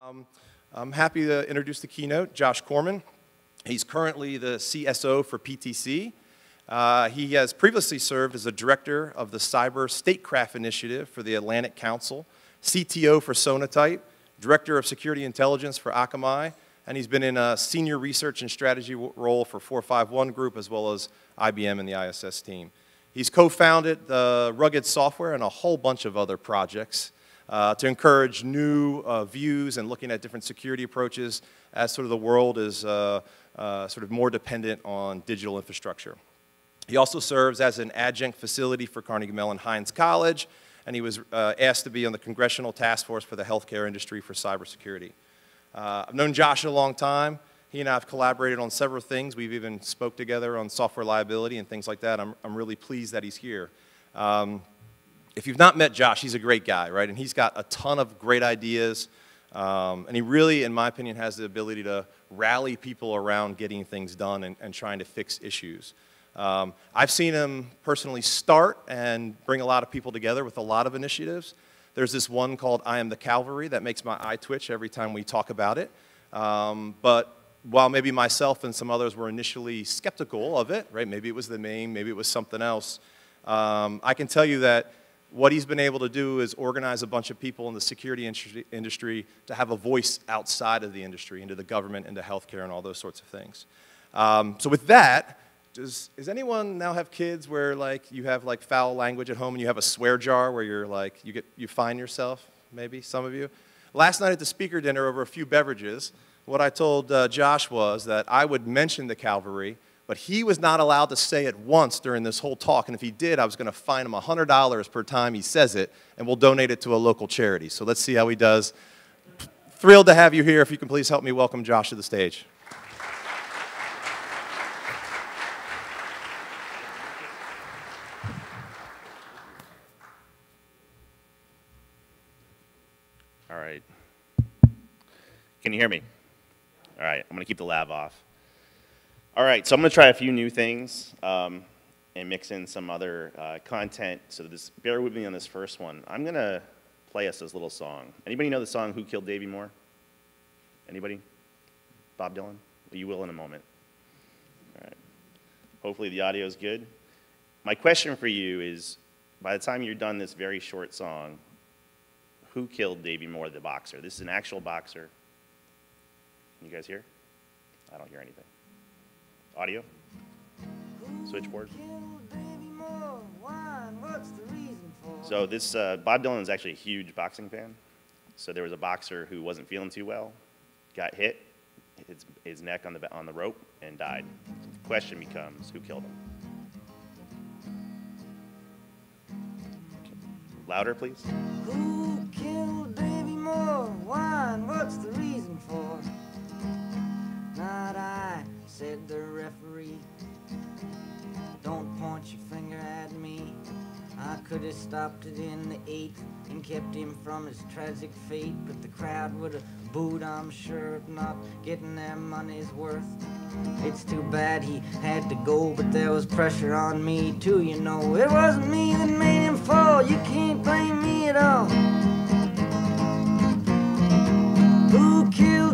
Um, I'm happy to introduce the keynote, Josh Corman. He's currently the CSO for PTC. Uh, he has previously served as a director of the Cyber Statecraft Initiative for the Atlantic Council, CTO for Sonatype, director of security intelligence for Akamai, and he's been in a senior research and strategy role for 451 Group as well as IBM and the ISS team. He's co-founded the Rugged Software and a whole bunch of other projects uh, to encourage new uh, views and looking at different security approaches as sort of the world is uh, uh, sort of more dependent on digital infrastructure. He also serves as an adjunct facility for Carnegie Mellon Heinz College, and he was uh, asked to be on the Congressional Task Force for the Healthcare Industry for Cybersecurity. Uh, I've known Josh a long time. He and I have collaborated on several things. We've even spoke together on software liability and things like that. I'm, I'm really pleased that he's here. Um, if you've not met Josh, he's a great guy, right? And he's got a ton of great ideas. Um, and he really, in my opinion, has the ability to rally people around getting things done and, and trying to fix issues. Um, I've seen him personally start and bring a lot of people together with a lot of initiatives. There's this one called I Am the Cavalry that makes my eye twitch every time we talk about it. Um, but while maybe myself and some others were initially skeptical of it, right, maybe it was the name, maybe it was something else, um, I can tell you that what he's been able to do is organize a bunch of people in the security industry to have a voice outside of the industry, into the government, into healthcare, and all those sorts of things. Um, so with that, does, does anyone now have kids where like you have like foul language at home and you have a swear jar where you're like you get you find yourself? Maybe some of you. Last night at the speaker dinner over a few beverages, what I told uh, Josh was that I would mention the Calvary but he was not allowed to say it once during this whole talk. And if he did, I was going to fine him $100 per time he says it, and we'll donate it to a local charity. So let's see how he does. Thrilled to have you here. If you can please help me welcome Josh to the stage. All right. Can you hear me? All right, I'm going to keep the lav off. All right, so I'm going to try a few new things um, and mix in some other uh, content. So this, bear with me on this first one. I'm going to play us this little song. Anybody know the song Who Killed Davy Moore? Anybody? Bob Dylan? You will in a moment. All right. Hopefully the audio is good. My question for you is, by the time you're done this very short song, who killed Davy Moore, the boxer? This is an actual boxer. Can you guys hear? I don't hear anything. Audio? Switchboard? So this, uh, Bob Dylan is actually a huge boxing fan. So there was a boxer who wasn't feeling too well, got hit, his, his neck on the, on the rope, and died. So the question becomes, who killed him? Louder, please. Who killed Moore? What's the reason for? Not I said the referee. Don't point your finger at me. I could have stopped it in the eighth and kept him from his tragic fate, but the crowd would have booed, I'm sure, not getting their money's worth. It's too bad he had to go, but there was pressure on me too, you know. It wasn't me that made him fall, you can't blame me at all. Who killed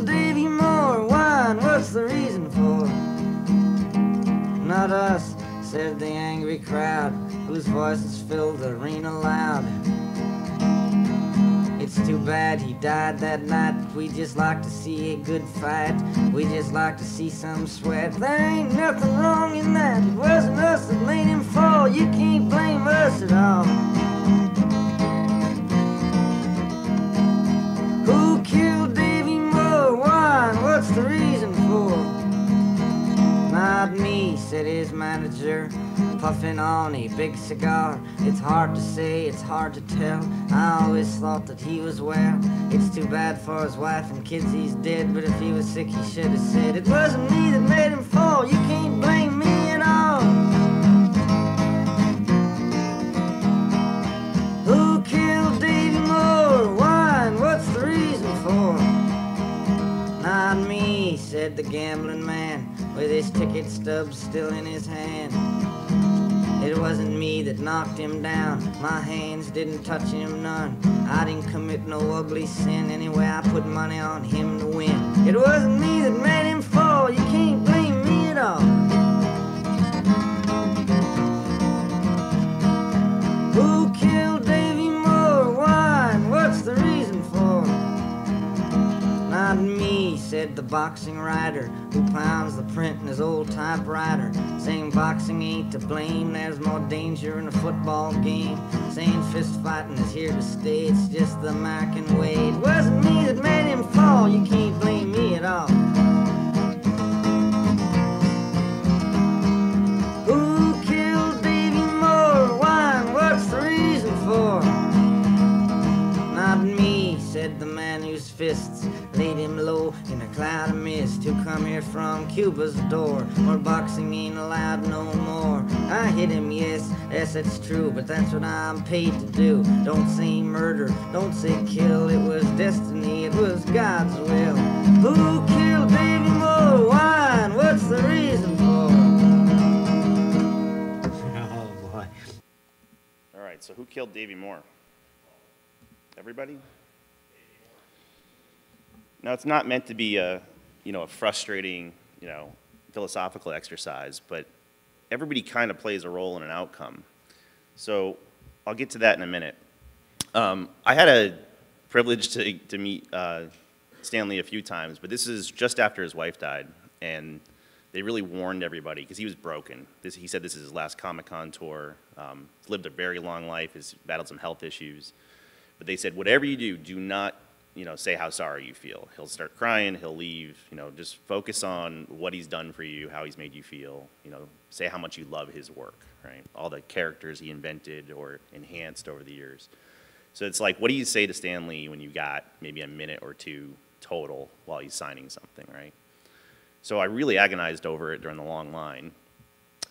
Us, said the angry crowd, whose voices filled the arena loud. It's too bad he died that night. We just like to see a good fight. We just like to see some sweat. There ain't nothing wrong in that. It wasn't us that made him fall. You can't blame us at all. Who killed Davy Moore? Why? What's the reason for? Not me, his manager, puffing on a big cigar. It's hard to say, it's hard to tell. I always thought that he was well. It's too bad for his wife and kids he's dead, but if he was sick, he should have said, It wasn't me that made him fall. You can't blame me at all. Who killed Davy Moore? Why and what's the reason for? Not me, said the gambling man with his ticket stubs still in his hand. It It wasn't me that knocked him down. My hands didn't touch him none. I didn't commit no ugly sin. Anyway, I put money on him to win. It wasn't me that made him fall. You can't blame me at all. Who killed said the boxing writer who pounds the print in his old typewriter. Saying boxing ain't to blame, there's more danger in a football game. Saying fist fighting is here to stay, it's just the American way. It wasn't me that made him fall, you can't blame me at all. Who killed Davy Moore? Why? What's the reason for? Not me, said the man whose fists laid him low cloud of mist. Who come here from Cuba's door, where boxing ain't allowed no more. I hit him, yes, yes, it's true, but that's what I'm paid to do. Don't say murder, don't say kill. It was destiny, it was God's will. Who killed Davy Moore? Why? and What's the reason for? Oh boy. All right, so who killed Davy Moore? Everybody? Now, it's not meant to be a, you know, a frustrating, you know, philosophical exercise, but everybody kind of plays a role in an outcome. So I'll get to that in a minute. Um, I had a privilege to, to meet uh, Stanley a few times, but this is just after his wife died, and they really warned everybody because he was broken. This, he said this is his last Comic Con tour. Um, lived a very long life. He's battled some health issues, but they said whatever you do, do not, you know, say how sorry you feel. He'll start crying. He'll leave. You know, just focus on what he's done for you, how he's made you feel. You know, say how much you love his work, right? All the characters he invented or enhanced over the years. So it's like, what do you say to Stan Lee when you got maybe a minute or two total while he's signing something, right? So I really agonized over it during the long line.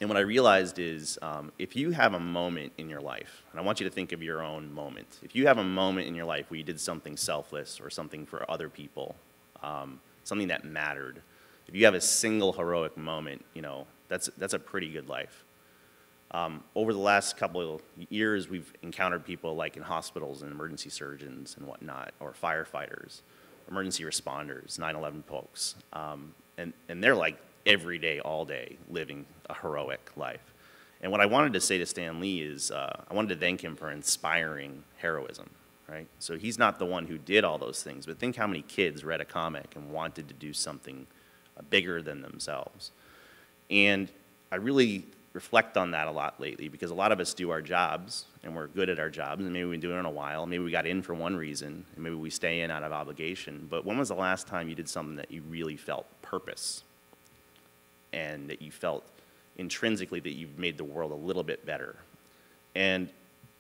And what I realized is um, if you have a moment in your life, and I want you to think of your own moment, if you have a moment in your life where you did something selfless or something for other people, um, something that mattered, if you have a single heroic moment, you know, that's, that's a pretty good life. Um, over the last couple of years, we've encountered people like in hospitals and emergency surgeons and whatnot, or firefighters, emergency responders, 9/11 folks, um, and and they're like every day, all day, living a heroic life. And what I wanted to say to Stan Lee is, uh, I wanted to thank him for inspiring heroism, right? So he's not the one who did all those things, but think how many kids read a comic and wanted to do something uh, bigger than themselves. And I really reflect on that a lot lately because a lot of us do our jobs and we're good at our jobs and maybe we've been doing it in a while. Maybe we got in for one reason and maybe we stay in out of obligation. But when was the last time you did something that you really felt purpose and that you felt intrinsically that you've made the world a little bit better? And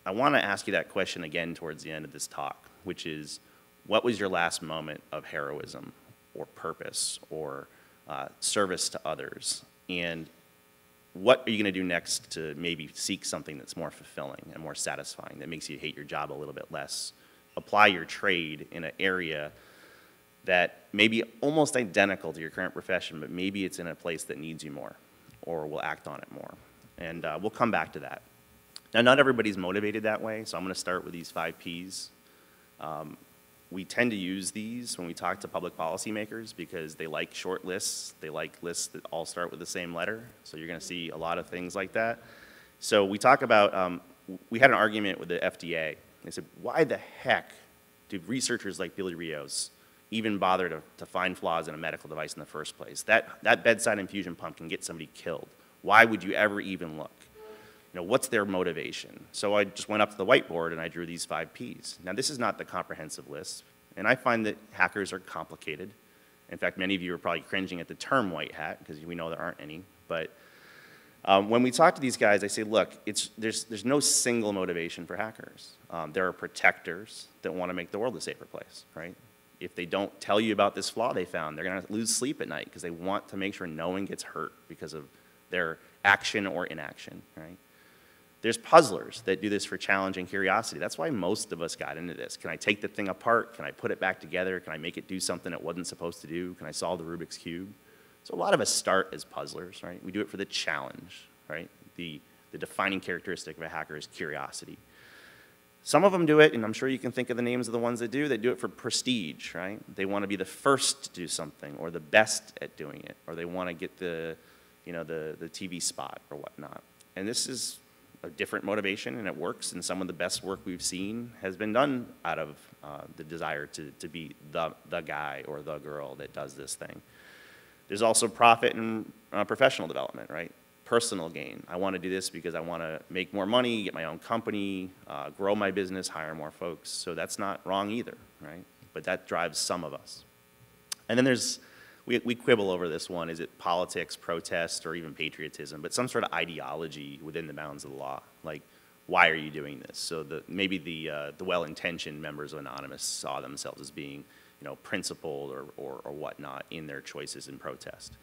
I want to ask you that question again towards the end of this talk, which is what was your last moment of heroism or purpose or uh, service to others? And what are you going to do next to maybe seek something that's more fulfilling and more satisfying, that makes you hate your job a little bit less? Apply your trade in an area that may be almost identical to your current profession, but maybe it's in a place that needs you more or will act on it more. And uh, we'll come back to that. Now, not everybody's motivated that way, so I'm going to start with these five Ps. Um, we tend to use these when we talk to public policymakers because they like short lists. They like lists that all start with the same letter. So you're going to see a lot of things like that. So we talk about, um, we had an argument with the FDA. They said, why the heck do researchers like Billy Rios even bother to, to find flaws in a medical device in the first place? That, that bedside infusion pump can get somebody killed. Why would you ever even look? you know, what's their motivation? So I just went up to the whiteboard and I drew these five Ps. Now, this is not the comprehensive list, and I find that hackers are complicated. In fact, many of you are probably cringing at the term white hat because we know there aren't any. But um, when we talk to these guys, I say, look, it's, there's, there's no single motivation for hackers. Um, there are protectors that want to make the world a safer place, right? If they don't tell you about this flaw they found, they're going to lose sleep at night because they want to make sure no one gets hurt because of their action or inaction, right? There's puzzlers that do this for challenge and curiosity. That's why most of us got into this. Can I take the thing apart? Can I put it back together? Can I make it do something it wasn't supposed to do? Can I solve the Rubik's Cube? So a lot of us start as puzzlers, right? We do it for the challenge, right? The, the defining characteristic of a hacker is curiosity. Some of them do it, and I'm sure you can think of the names of the ones that do. They do it for prestige, right? They want to be the first to do something, or the best at doing it, or they want to get the, you know, the, the TV spot or whatnot. And this is a different motivation, and it works. And some of the best work we've seen has been done out of uh, the desire to, to be the, the guy or the girl that does this thing. There's also profit and uh, professional development, right? Personal gain. I want to do this because I want to make more money, get my own company, uh, grow my business, hire more folks. So that's not wrong either, right? But that drives some of us. And then there's, we, we quibble over this one. Is it politics, protest, or even patriotism? But some sort of ideology within the bounds of the law. Like, why are you doing this? So the, maybe the, uh, the well-intentioned members of Anonymous saw themselves as being, you know, principled or, or, or whatnot in their choices in protest.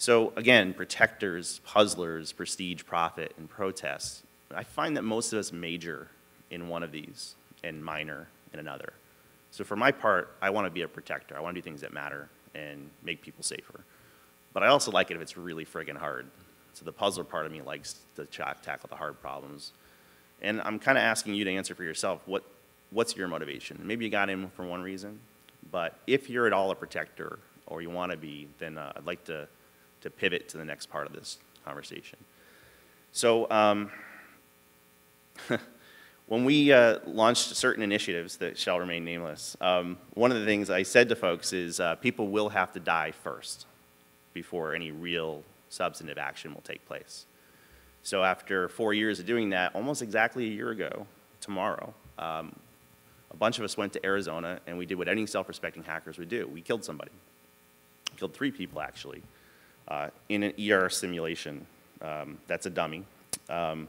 So again, protectors, puzzlers, prestige, profit, and protest. I find that most of us major in one of these and minor in another. So for my part, I want to be a protector. I want to do things that matter and make people safer. But I also like it if it's really friggin' hard. So the puzzler part of me likes to tackle the hard problems. And I'm kind of asking you to answer for yourself, what, what's your motivation? Maybe you got in for one reason, but if you're at all a protector or you want to be, then uh, I'd like to to pivot to the next part of this conversation. So um, when we uh, launched certain initiatives that shall remain nameless, um, one of the things I said to folks is uh, people will have to die first before any real substantive action will take place. So after four years of doing that, almost exactly a year ago, tomorrow, um, a bunch of us went to Arizona and we did what any self-respecting hackers would do. We killed somebody. Killed three people, actually in an ER simulation. Um, that's a dummy. Um,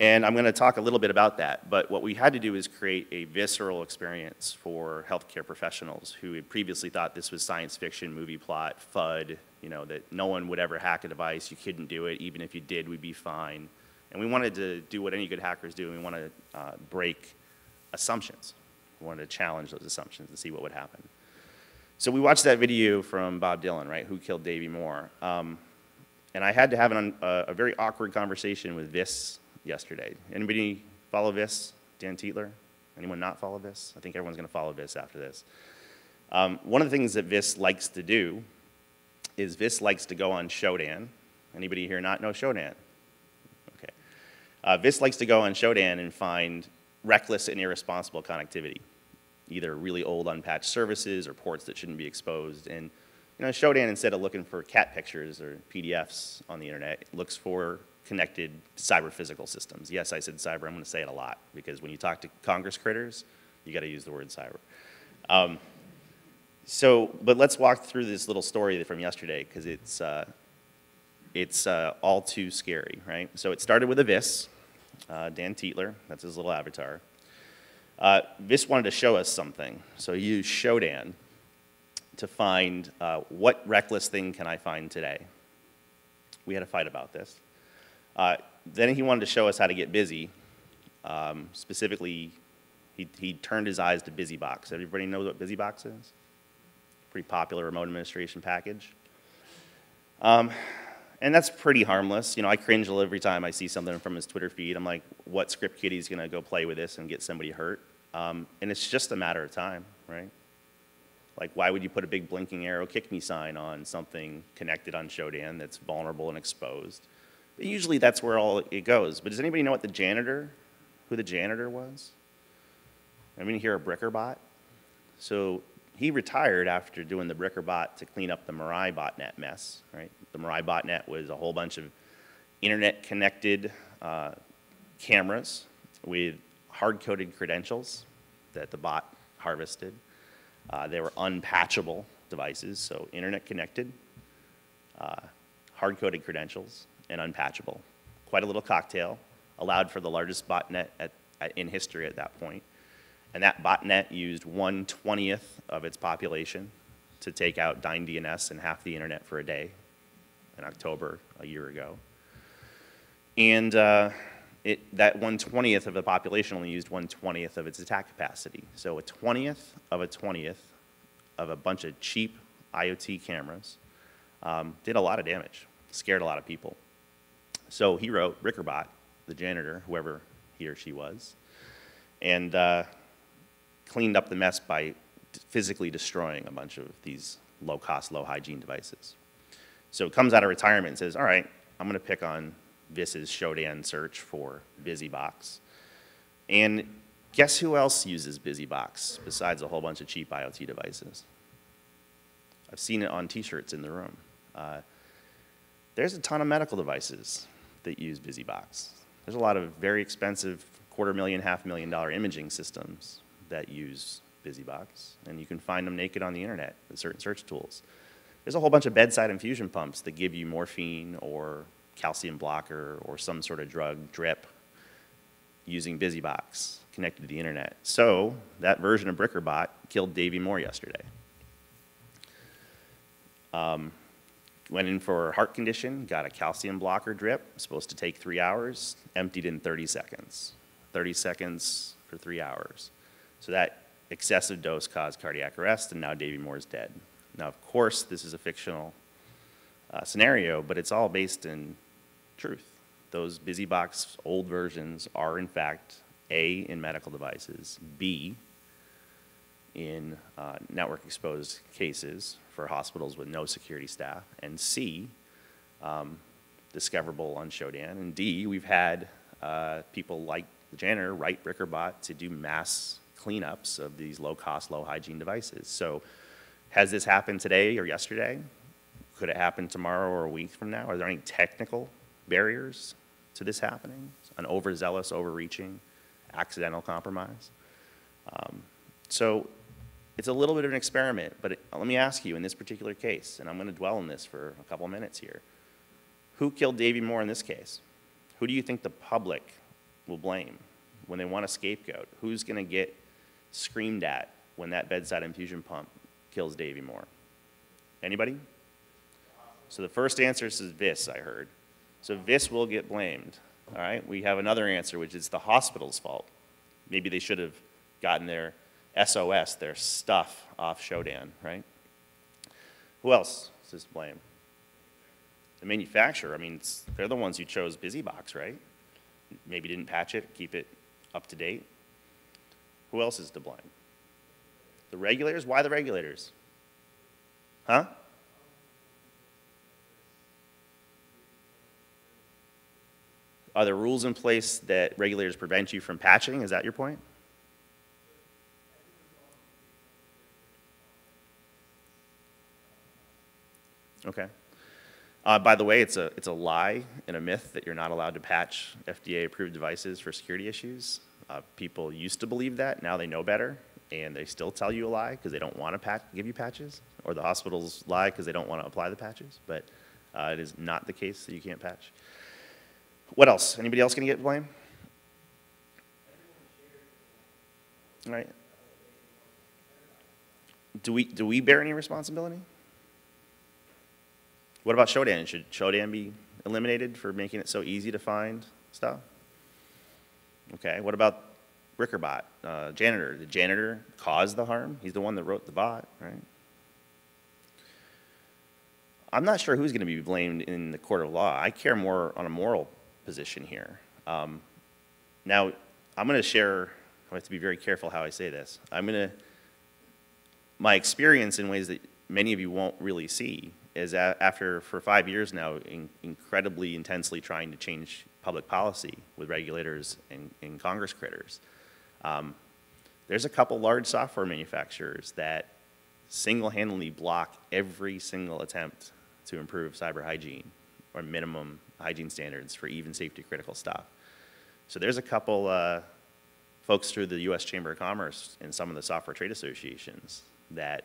and I'm going to talk a little bit about that. But what we had to do is create a visceral experience for healthcare professionals who had previously thought this was science fiction, movie plot, FUD, you know, that no one would ever hack a device. You couldn't do it. Even if you did, we'd be fine. And we wanted to do what any good hackers do. We want to uh, break assumptions. We wanted to challenge those assumptions and see what would happen. So we watched that video from Bob Dylan, right, who killed Davy Moore. Um, and I had to have an, uh, a very awkward conversation with Viss yesterday. Anybody follow Viss? Dan Tentler? Anyone not follow Viss? I think everyone's going to follow Viss after this. Um, one of the things that Viss likes to do is Viss likes to go on Shodan. Anybody here not know Shodan? Okay. Uh, Viss likes to go on Shodan and find reckless and irresponsible connectivity either really old unpatched services or ports that shouldn't be exposed. And you know, Shodan, instead of looking for cat pictures or PDFs on the internet, looks for connected cyber physical systems. Yes, I said cyber. I'm going to say it a lot because when you talk to Congress critters, you got to use the word cyber. Um, so, but let's walk through this little story from yesterday because it's uh, it's uh, all too scary, right? So it started with a VIS, uh, Dan Tentler, that's his little avatar. Uh, Viss wanted to show us something, so he used Shodan to find uh, what reckless thing can I find today. We had a fight about this. Uh, then he wanted to show us how to get busy. Um, specifically, he, he turned his eyes to BusyBox. Everybody knows what BusyBox is? Pretty popular remote administration package. Um, and that's pretty harmless. You know, I cringe every time I see something from his Twitter feed. I'm like, what script kiddie's gonna go play with this and get somebody hurt? Um, and it's just a matter of time, right? Like, why would you put a big blinking arrow kick me sign on something connected on Shodan that's vulnerable and exposed? But usually that's where all it goes. But does anybody know what the janitor, who the janitor was? I mean, here a BrickerBot. So he retired after doing the Bricker bot to clean up the Mirai botnet mess, right? The Mirai botnet was a whole bunch of internet connected uh, cameras with hard-coded credentials that the bot harvested. Uh, they were unpatchable devices, so internet connected, uh, hard-coded credentials, and unpatchable. Quite a little cocktail, allowed for the largest botnet at, at, in history at that point. And that botnet used 1 20th of its population to take out Dyn DNS and half the internet for a day in October a year ago. And uh, it, that 1 20th of the population only used 1 20th of its attack capacity. So a 20th of a 20th of a bunch of cheap IoT cameras um, did a lot of damage, scared a lot of people. So he wrote BrickerBot, the janitor, whoever he or she was, and uh, cleaned up the mess by physically destroying a bunch of these low-cost, low-hygiene devices. So it comes out of retirement and says, all right, I'm going to pick on Viss's Shodan search for BusyBox. And guess who else uses BusyBox besides a whole bunch of cheap IoT devices? I've seen it on t-shirts in the room. Uh, there's a ton of medical devices that use BusyBox. There's a lot of very expensive quarter million, half million dollar imaging systems that use BusyBox, and you can find them naked on the internet with certain search tools. There's a whole bunch of bedside infusion pumps that give you morphine or calcium blocker or some sort of drug drip using BusyBox connected to the internet. So that version of Brickerbot killed Davey Moore yesterday. Um, went in for heart condition, got a calcium blocker drip, supposed to take three hours, emptied in 30 seconds. 30 seconds for three hours. So that excessive dose caused cardiac arrest, and now Davey Moore is dead. Now, of course, this is a fictional uh, scenario, but it's all based in truth. Those BusyBox old versions are, in fact, A, in medical devices, B, in uh, network exposed cases for hospitals with no security staff, and C, um, discoverable on Shodan, and D, we've had uh, people like the janitor write Brickerbot to do mass cleanups of these low cost, low hygiene devices. So has this happened today or yesterday? Could it happen tomorrow or a week from now? Are there any technical barriers to this happening? An overzealous, overreaching, accidental compromise? Um, so it's a little bit of an experiment, but it, let me ask you in this particular case, and I'm going to dwell on this for a couple of minutes here. Who killed Davy Moore in this case? Who do you think the public will blame when they want a scapegoat? Who's going to get screamed at when that bedside infusion pump kills Davy Moore? Anybody? So the first answer is Viss, I heard. So Viss will get blamed. All right, we have another answer, which is the hospital's fault. Maybe they should have gotten their SOS, their stuff off Shodan, right? Who else is to blame? The manufacturer. I mean, they're the ones who chose BusyBox, right? Maybe didn't patch it, keep it up to date. Who else is to blame? The regulators? Why the regulators? Huh? Are there rules in place that regulators prevent you from patching? Is that your point? Okay. Uh, by the way, it's a, it's a lie and a myth that you're not allowed to patch FDA-approved devices for security issues. Uh, people used to believe that. Now they know better, and they still tell you a lie because they don't want to give you patches, or the hospitals lie because they don't want to apply the patches. But uh, it is not the case that you can't patch. What else? Anybody else going to get blamed? All right. Do we, do we bear any responsibility? What about Shodan? Should Shodan be eliminated for making it so easy to find stuff? Okay, what about BrickerBot, uh, janitor? The janitor caused the harm? He's the one that wrote the bot, right? I'm not sure who's going to be blamed in the court of law. I care more on a moral position here. Um, now, I'm going to share, I have to be very careful how I say this. I'm going to, my experience in ways that many of you won't really see is after, for five years now, in, incredibly intensely trying to change public policy with regulators and, and Congress critters. Um, there's a couple large software manufacturers that single-handedly block every single attempt to improve cyber hygiene or minimum hygiene standards for even safety critical stuff. So there's a couple uh, folks through the U.S. Chamber of Commerce and some of the software trade associations that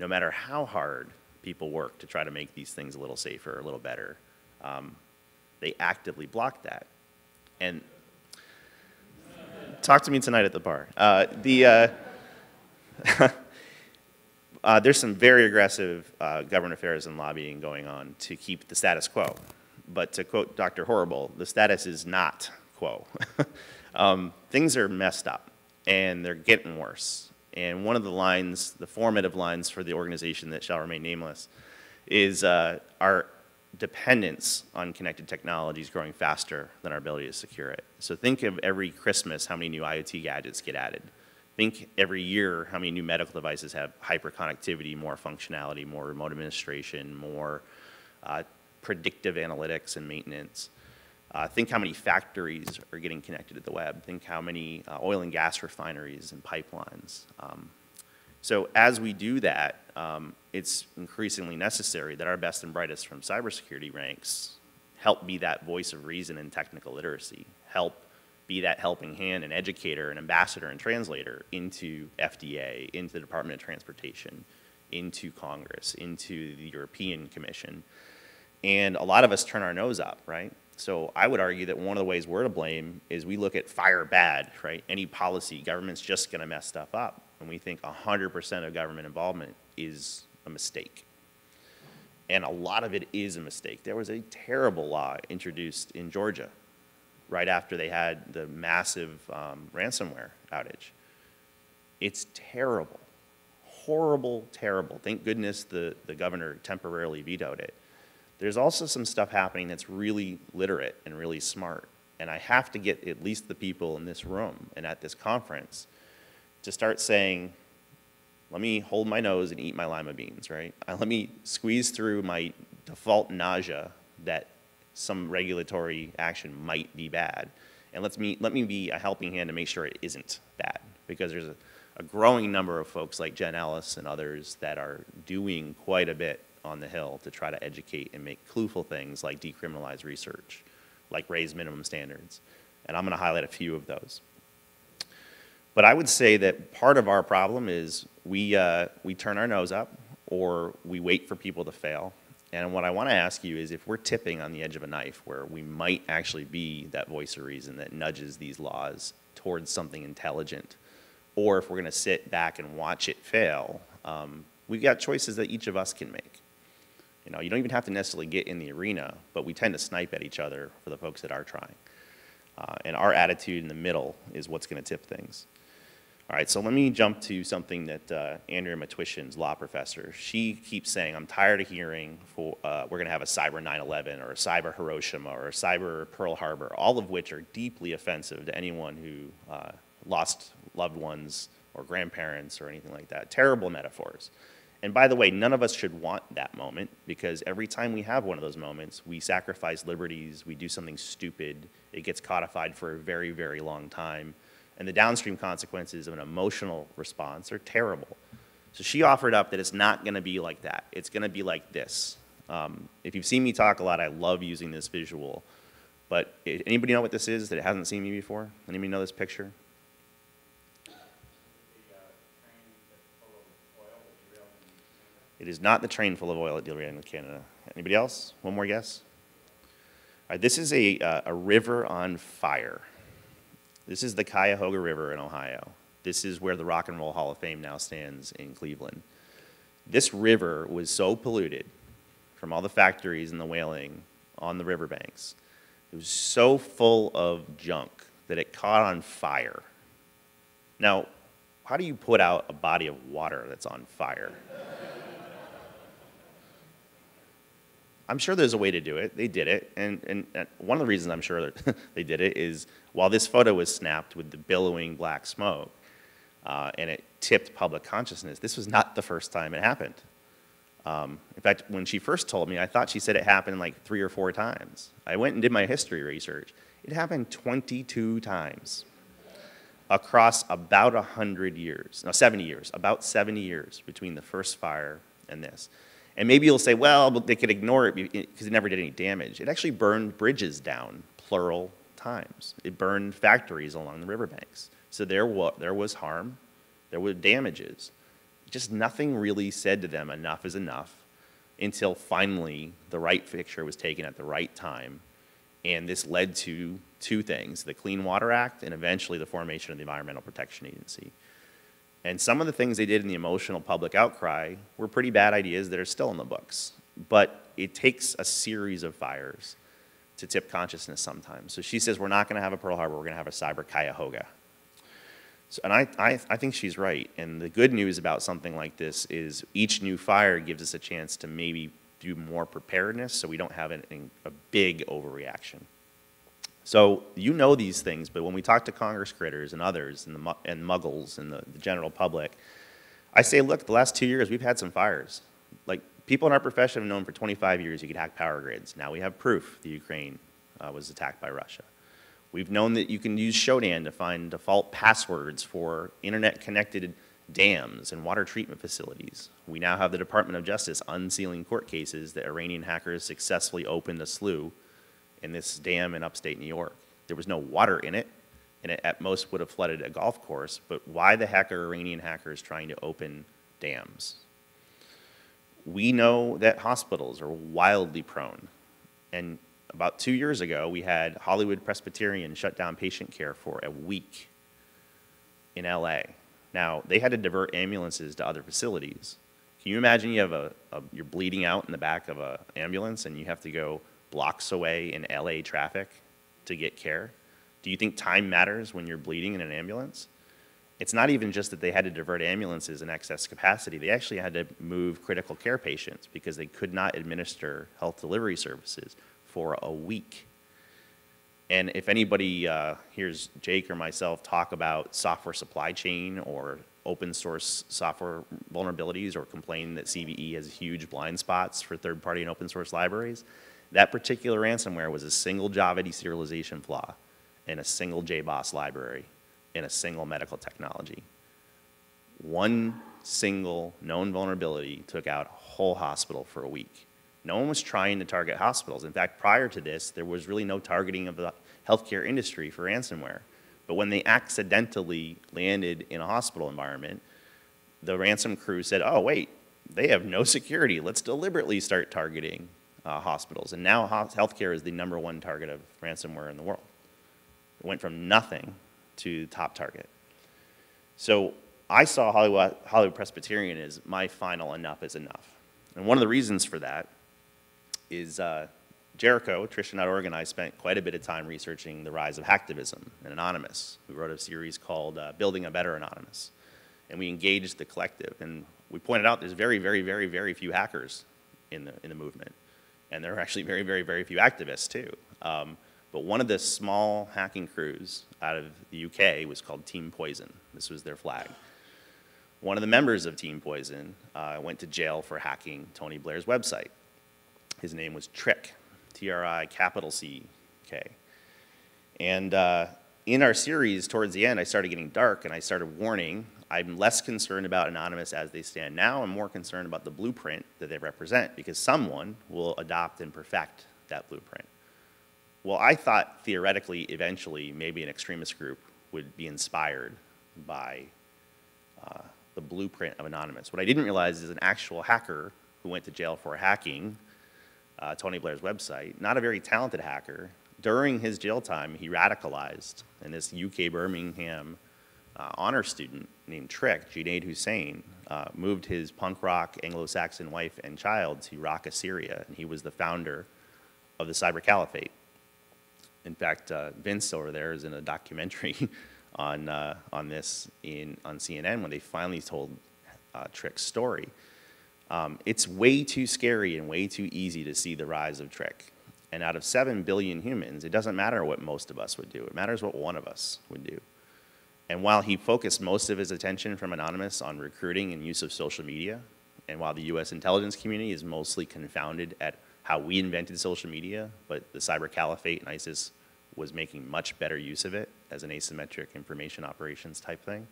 no matter how hard people work to try to make these things a little safer, a little better. Um, they actively block that. And talk to me tonight at the bar. Uh, the, uh, uh, there's some very aggressive uh, government affairs and lobbying going on to keep the status quo. But to quote Dr. Horrible, the status is not quo. um, things are messed up, and they're getting worse. And one of the lines, the formative lines for the organization that shall remain nameless, is uh, our dependence on connected technology is growing faster than our ability to secure it. So think of every Christmas how many new IoT gadgets get added. Think every year how many new medical devices have hyperconnectivity, more functionality, more remote administration, more uh, predictive analytics and maintenance. Uh, think how many factories are getting connected to the web. Think how many uh, oil and gas refineries and pipelines. Um, so as we do that, um, it's increasingly necessary that our best and brightest from cybersecurity ranks help be that voice of reason and technical literacy, help be that helping hand and educator and ambassador and translator into FDA, into the Department of Transportation, into Congress, into the European Commission. And a lot of us turn our nose up, right? So I would argue that one of the ways we're to blame is we look at fire bad, right? Any policy, government's just going to mess stuff up. And we think 100% of government involvement is a mistake. And a lot of it is a mistake. There was a terrible law introduced in Georgia right after they had the massive um, ransomware outage. It's terrible. Horrible, terrible. Thank goodness the, the governor temporarily vetoed it. There's also some stuff happening that's really literate and really smart. And I have to get at least the people in this room and at this conference to start saying, let me hold my nose and eat my lima beans, right? Let me squeeze through my default nausea that some regulatory action might be bad. And let's me, let me be a helping hand to make sure it isn't bad. Because there's a, a growing number of folks like Jen Ellis and others that are doing quite a bit on the Hill to try to educate and make clueful things like decriminalize research, like raise minimum standards. And I'm going to highlight a few of those. But I would say that part of our problem is we, uh, we turn our nose up or we wait for people to fail. And what I want to ask you is if we're tipping on the edge of a knife where we might actually be that voice of reason that nudges these laws towards something intelligent, or if we're going to sit back and watch it fail, um, we've got choices that each of us can make. You know, you don't even have to necessarily get in the arena, but we tend to snipe at each other for the folks that are trying. Uh, and our attitude in the middle is what's going to tip things. All right, so let me jump to something that uh, Andrea Matwyshyn's law professor, she keeps saying, I'm tired of hearing for, uh, we're going to have a cyber 9-11 or a cyber Hiroshima or a cyber Pearl Harbor, all of which are deeply offensive to anyone who uh, lost loved ones or grandparents or anything like that. Terrible metaphors. And by the way, none of us should want that moment because every time we have one of those moments, we sacrifice liberties, we do something stupid, it gets codified for a very, very long time and the downstream consequences of an emotional response are terrible. So she offered up that it's not going to be like that. It's going to be like this. Um, if you've seen me talk a lot, I love using this visual. But anybody know what this is that hasn't seen me before? Anybody know this picture? It is not the train full of oil that derailed in Canada. Anybody else? One more guess? All right, this is a, uh, a river on fire. This is the Cuyahoga River in Ohio. This is where the Rock and Roll Hall of Fame now stands in Cleveland. This river was so polluted from all the factories and the whaling on the riverbanks. It was so full of junk that it caught on fire. Now, how do you put out a body of water that's on fire? I'm sure there's a way to do it. They did it. And, and, and one of the reasons I'm sure they did it is while this photo was snapped with the billowing black smoke uh, and it tipped public consciousness, this was not the first time it happened. Um, in fact, when she first told me, I thought she said it happened like three or four times. I went and did my history research. It happened 22 times across about 100 years, no, 70 years, about 70 years between the first fire and this. And maybe you'll say, well, they could ignore it because it never did any damage. It actually burned bridges down, plural times. It burned factories along the riverbanks. So there, wa there was harm, there were damages. Just nothing really said to them enough is enough until finally the right picture was taken at the right time. And this led to two things, the Clean Water Act and eventually the formation of the Environmental Protection Agency. And some of the things they did in the emotional public outcry were pretty bad ideas that are still in the books. But it takes a series of fires to tip consciousness sometimes. So she says, we're not going to have a Pearl Harbor, we're going to have a cyber Cuyahoga. So, and I, I, I think she's right. And the good news about something like this is each new fire gives us a chance to maybe do more preparedness so we don't have an, a big overreaction. So you know these things, but when we talk to Congress critters and others and the and muggles and the, the general public, I say, look, the last two years we've had some fires. Like people in our profession have known for 25 years you could hack power grids. Now we have proof the Ukraine uh, was attacked by Russia. We've known that you can use Shodan to find default passwords for internet connected dams and water treatment facilities. We now have the Department of Justice unsealing court cases that Iranian hackers successfully opened a slough in this dam in upstate New York. There was no water in it, and it at most would have flooded a golf course, but why the heck are Iranian hackers trying to open dams? We know that hospitals are wildly prone, and about two years ago, we had Hollywood Presbyterian shut down patient care for a week in LA. Now, they had to divert ambulances to other facilities. Can you imagine you have a, a you're bleeding out in the back of an ambulance and you have to go blocks away in LA traffic to get care? Do you think time matters when you're bleeding in an ambulance? It's not even just that they had to divert ambulances in excess capacity. They actually had to move critical care patients because they could not administer health delivery services for a week. And if anybody uh, hears Jake or myself talk about software supply chain or open source software vulnerabilities or complain that CVE has huge blind spots for third party and open source libraries, that particular ransomware was a single Java deserialization flaw in a single JBoss library in a single medical technology. One single known vulnerability took out a whole hospital for a week. No one was trying to target hospitals. In fact, prior to this, there was really no targeting of the healthcare industry for ransomware. But when they accidentally landed in a hospital environment, the ransom crew said, oh, wait, they have no security. Let's deliberately start targeting uh, hospitals. And now healthcare is the number one target of ransomware in the world. It went from nothing to top target. So I saw Hollywood, Hollywood Presbyterian as my final enough is enough. And one of the reasons for that is uh, Jericho, Attrition.org, and I spent quite a bit of time researching the rise of hacktivism and Anonymous. We wrote a series called uh, Building a Better Anonymous. And we engaged the collective. And we pointed out there's very, very, very, very few hackers in the, in the movement. And there are actually very, very, very few activists, too. Um, but one of the small hacking crews out of the UK was called Team Poison. This was their flag. One of the members of Team Poison uh, went to jail for hacking Tony Blair's website. His name was Trick, T-R-I capital C-K. And uh, in our series, towards the end, I started getting dark and I started warning. I'm less concerned about Anonymous as they stand now. I'm more concerned about the blueprint that they represent because someone will adopt and perfect that blueprint. Well, I thought theoretically, eventually, maybe an extremist group would be inspired by uh, the blueprint of Anonymous. What I didn't realize is an actual hacker who went to jail for hacking uh, Tony Blair's website, not a very talented hacker. During his jail time, he radicalized, and this UK Birmingham uh, honor student named Trick, Junaid Hussain, uh, moved his punk rock Anglo-Saxon wife and child to Raqqa, Syria, and he was the founder of the Cyber Caliphate. In fact, uh, Vince over there is in a documentary on, uh, on this in, on CNN when they finally told uh, Trick's story. Um, it's way too scary and way too easy to see the rise of Trick. And out of 7 billion humans, it doesn't matter what most of us would do. It matters what one of us would do. And while he focused most of his attention from Anonymous on recruiting and use of social media, and while the US intelligence community is mostly confounded at how we invented social media, but the cyber caliphate and ISIS was making much better use of it as an asymmetric information operations type thing.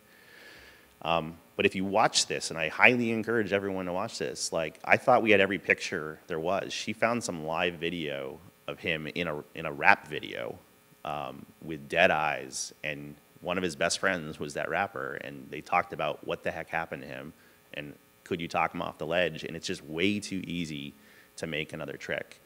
Um, but if you watch this, and I highly encourage everyone to watch this, like I thought we had every picture there was. She found some live video of him in a, in a rap video um, with dead eyes, and one of his best friends was that rapper, and they talked about what the heck happened to him, and could you talk him off the ledge, and it's just way too easy to make another trick.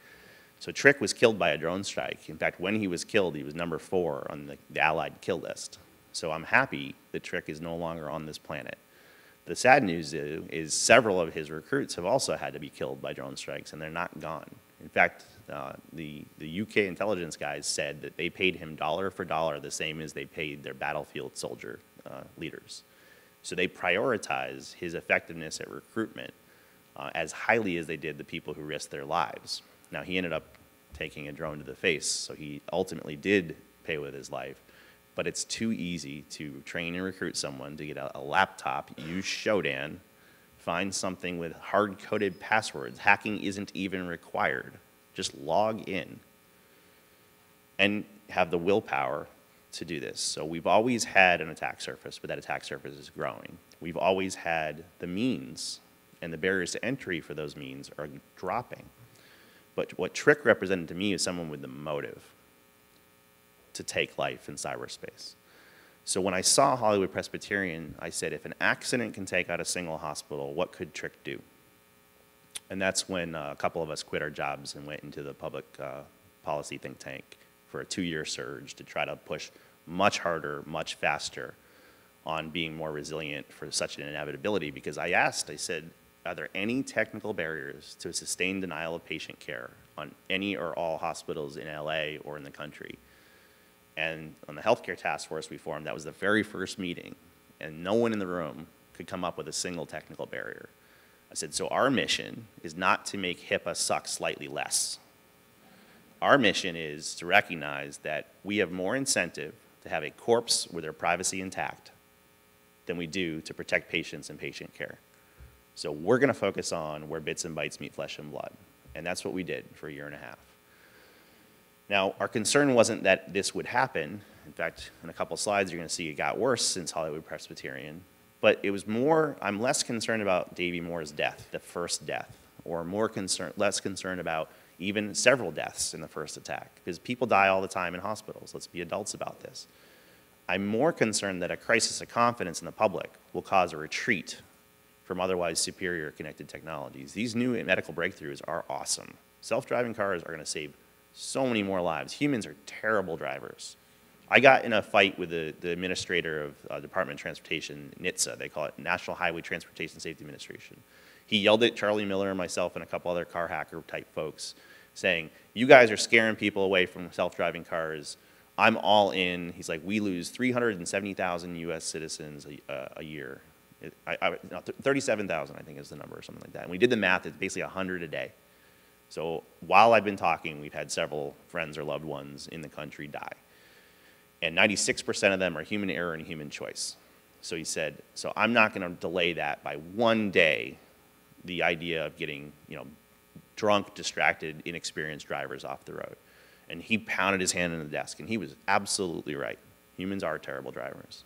So Trick was killed by a drone strike. In fact, when he was killed, he was number four on the, the Allied kill list. So I'm happy that Trick is no longer on this planet. The sad news is, is, several of his recruits have also had to be killed by drone strikes, and they're not gone. In fact, uh, the, the UK intelligence guys said that they paid him dollar for dollar the same as they paid their battlefield soldier uh, leaders. So they prioritize his effectiveness at recruitment uh, as highly as they did the people who risked their lives. Now, he ended up taking a drone to the face, so he ultimately did pay with his life. But it's too easy to train and recruit someone to get a, a laptop, use Shodan, find something with hard coded passwords. Hacking isn't even required. Just log in and have the willpower to do this. So we've always had an attack surface, but that attack surface is growing. We've always had the means, and the barriers to entry for those means are dropping. But what Trick represented to me is someone with the motive to take life in cyberspace. So when I saw Hollywood Presbyterian, I said, if an accident can take out a single hospital, what could Trick do? And that's when uh, a couple of us quit our jobs and went into the public uh, policy think tank for a two-year surge to try to push much harder, much faster on being more resilient for such an inevitability because I asked, I said, are there any technical barriers to a sustained denial of patient care on any or all hospitals in LA or in the country? And on the healthcare task force we formed, that was the very first meeting, and no one in the room could come up with a single technical barrier. I said, so our mission is not to make HIPAA suck slightly less. Our mission is to recognize that we have more incentive to have a corpse with their privacy intact than we do to protect patients and patient care. So we're going to focus on where bits and bytes meet flesh and blood. And that's what we did for a year and a half. Now, our concern wasn't that this would happen. In fact, in a couple slides, you're going to see it got worse since Hollywood Presbyterian. But it was more, I'm less concerned about Davy Moore's death, the first death, or more concerned, less concerned about even several deaths in the first attack, because people die all the time in hospitals. Let's be adults about this. I'm more concerned that a crisis of confidence in the public will cause a retreat from otherwise superior connected technologies. These new medical breakthroughs are awesome. Self-driving cars are going to save so many more lives. Humans are terrible drivers. I got in a fight with the, the administrator of uh, Department of Transportation, NHTSA, they call it National Highway Transportation Safety Administration. He yelled at Charlie Miller and myself and a couple other car hacker type folks saying, you guys are scaring people away from self-driving cars. I'm all in. He's like, we lose 370,000 US citizens a, uh, a year. I, I, no, 37,000 I think is the number or something like that. And we did the math, it's basically 100 a day. So while I've been talking, we've had several friends or loved ones in the country die. And 96% of them are human error and human choice. So he said, so I'm not going to delay that by one day, the idea of getting, you know, drunk, distracted, inexperienced drivers off the road. And he pounded his hand on the desk, and he was absolutely right. Humans are terrible drivers.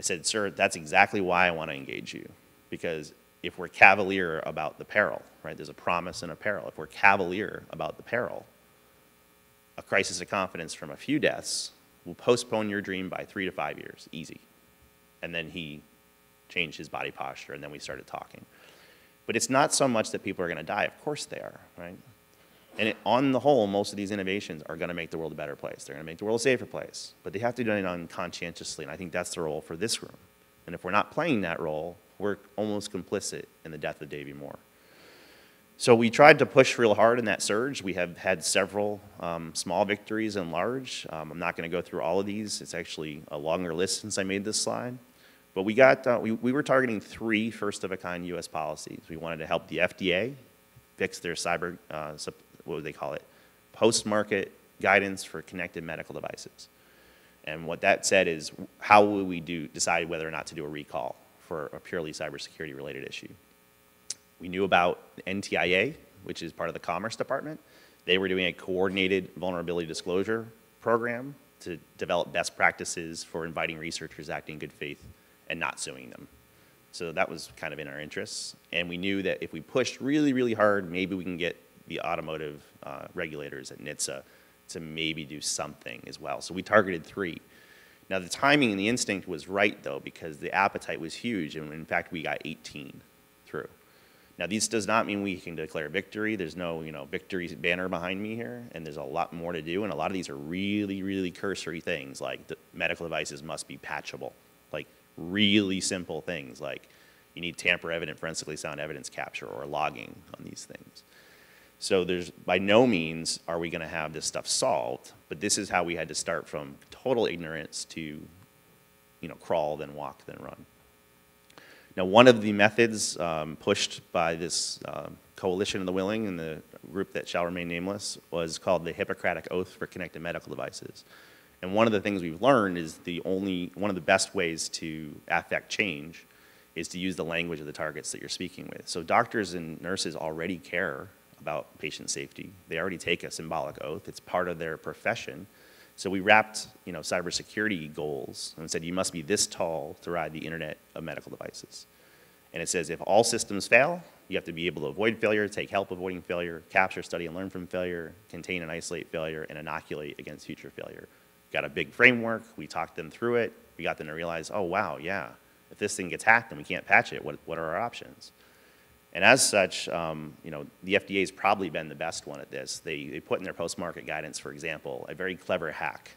I said, sir, that's exactly why I want to engage you, because if we're cavalier about the peril, right, there's a promise and a peril. If we're cavalier about the peril, a crisis of confidence from a few deaths will postpone your dream by three to five years, easy. And then he changed his body posture, and then we started talking. But it's not so much that people are going to die. Of course they are, right? And it, on the whole, most of these innovations are going to make the world a better place. They're going to make the world a safer place. But they have to do it unconscientiously, and I think that's the role for this room. And if we're not playing that role, we're almost complicit in the death of Davy Moore. So we tried to push real hard in that surge. We have had several um, small victories and large. Um, I'm not going to go through all of these. It's actually a longer list since I made this slide. But we got, uh, we, we were targeting three first-of-a-kind U.S. policies. We wanted to help the FDA fix their cyber, uh, what would they call it, post-market guidance for connected medical devices. And what that said is, how will we do, decide whether or not to do a recall for a purely cybersecurity related issue? We knew about NTIA, which is part of the Commerce Department. They were doing a coordinated vulnerability disclosure program to develop best practices for inviting researchers acting in good faith and not suing them. So that was kind of in our interests. And we knew that if we pushed really, really hard, maybe we can get the automotive uh, regulators at NHTSA to maybe do something as well. So we targeted three. Now the timing and the instinct was right though because the appetite was huge and in fact we got 18 through. Now this does not mean we can declare victory. There's no you know victory banner behind me here and there's a lot more to do and a lot of these are really, really cursory things like medical devices must be patchable. Like really simple things like you need tamper evident forensically sound evidence capture or logging on these things. So there's by no means are we going to have this stuff solved, but this is how we had to start from total ignorance to, you know, crawl, then walk, then run. Now, one of the methods um, pushed by this um, coalition of the willing and the group that shall remain nameless was called the Hippocratic Oath for Connected Medical Devices. And one of the things we've learned is the only, one of the best ways to affect change is to use the language of the targets that you're speaking with. So doctors and nurses already care about patient safety. They already take a symbolic oath. It's part of their profession. So we wrapped, you know, cybersecurity goals and said you must be this tall to ride the Internet of medical devices. And it says if all systems fail, you have to be able to avoid failure, take help avoiding failure, capture, study, and learn from failure, contain and isolate failure, and inoculate against future failure. Got a big framework. We talked them through it. We got them to realize, oh, wow, yeah, if this thing gets hacked and we can't patch it, what, what are our options? And as such, um, you know, the FDA has probably been the best one at this. They, they put in their post-market guidance, for example, a very clever hack.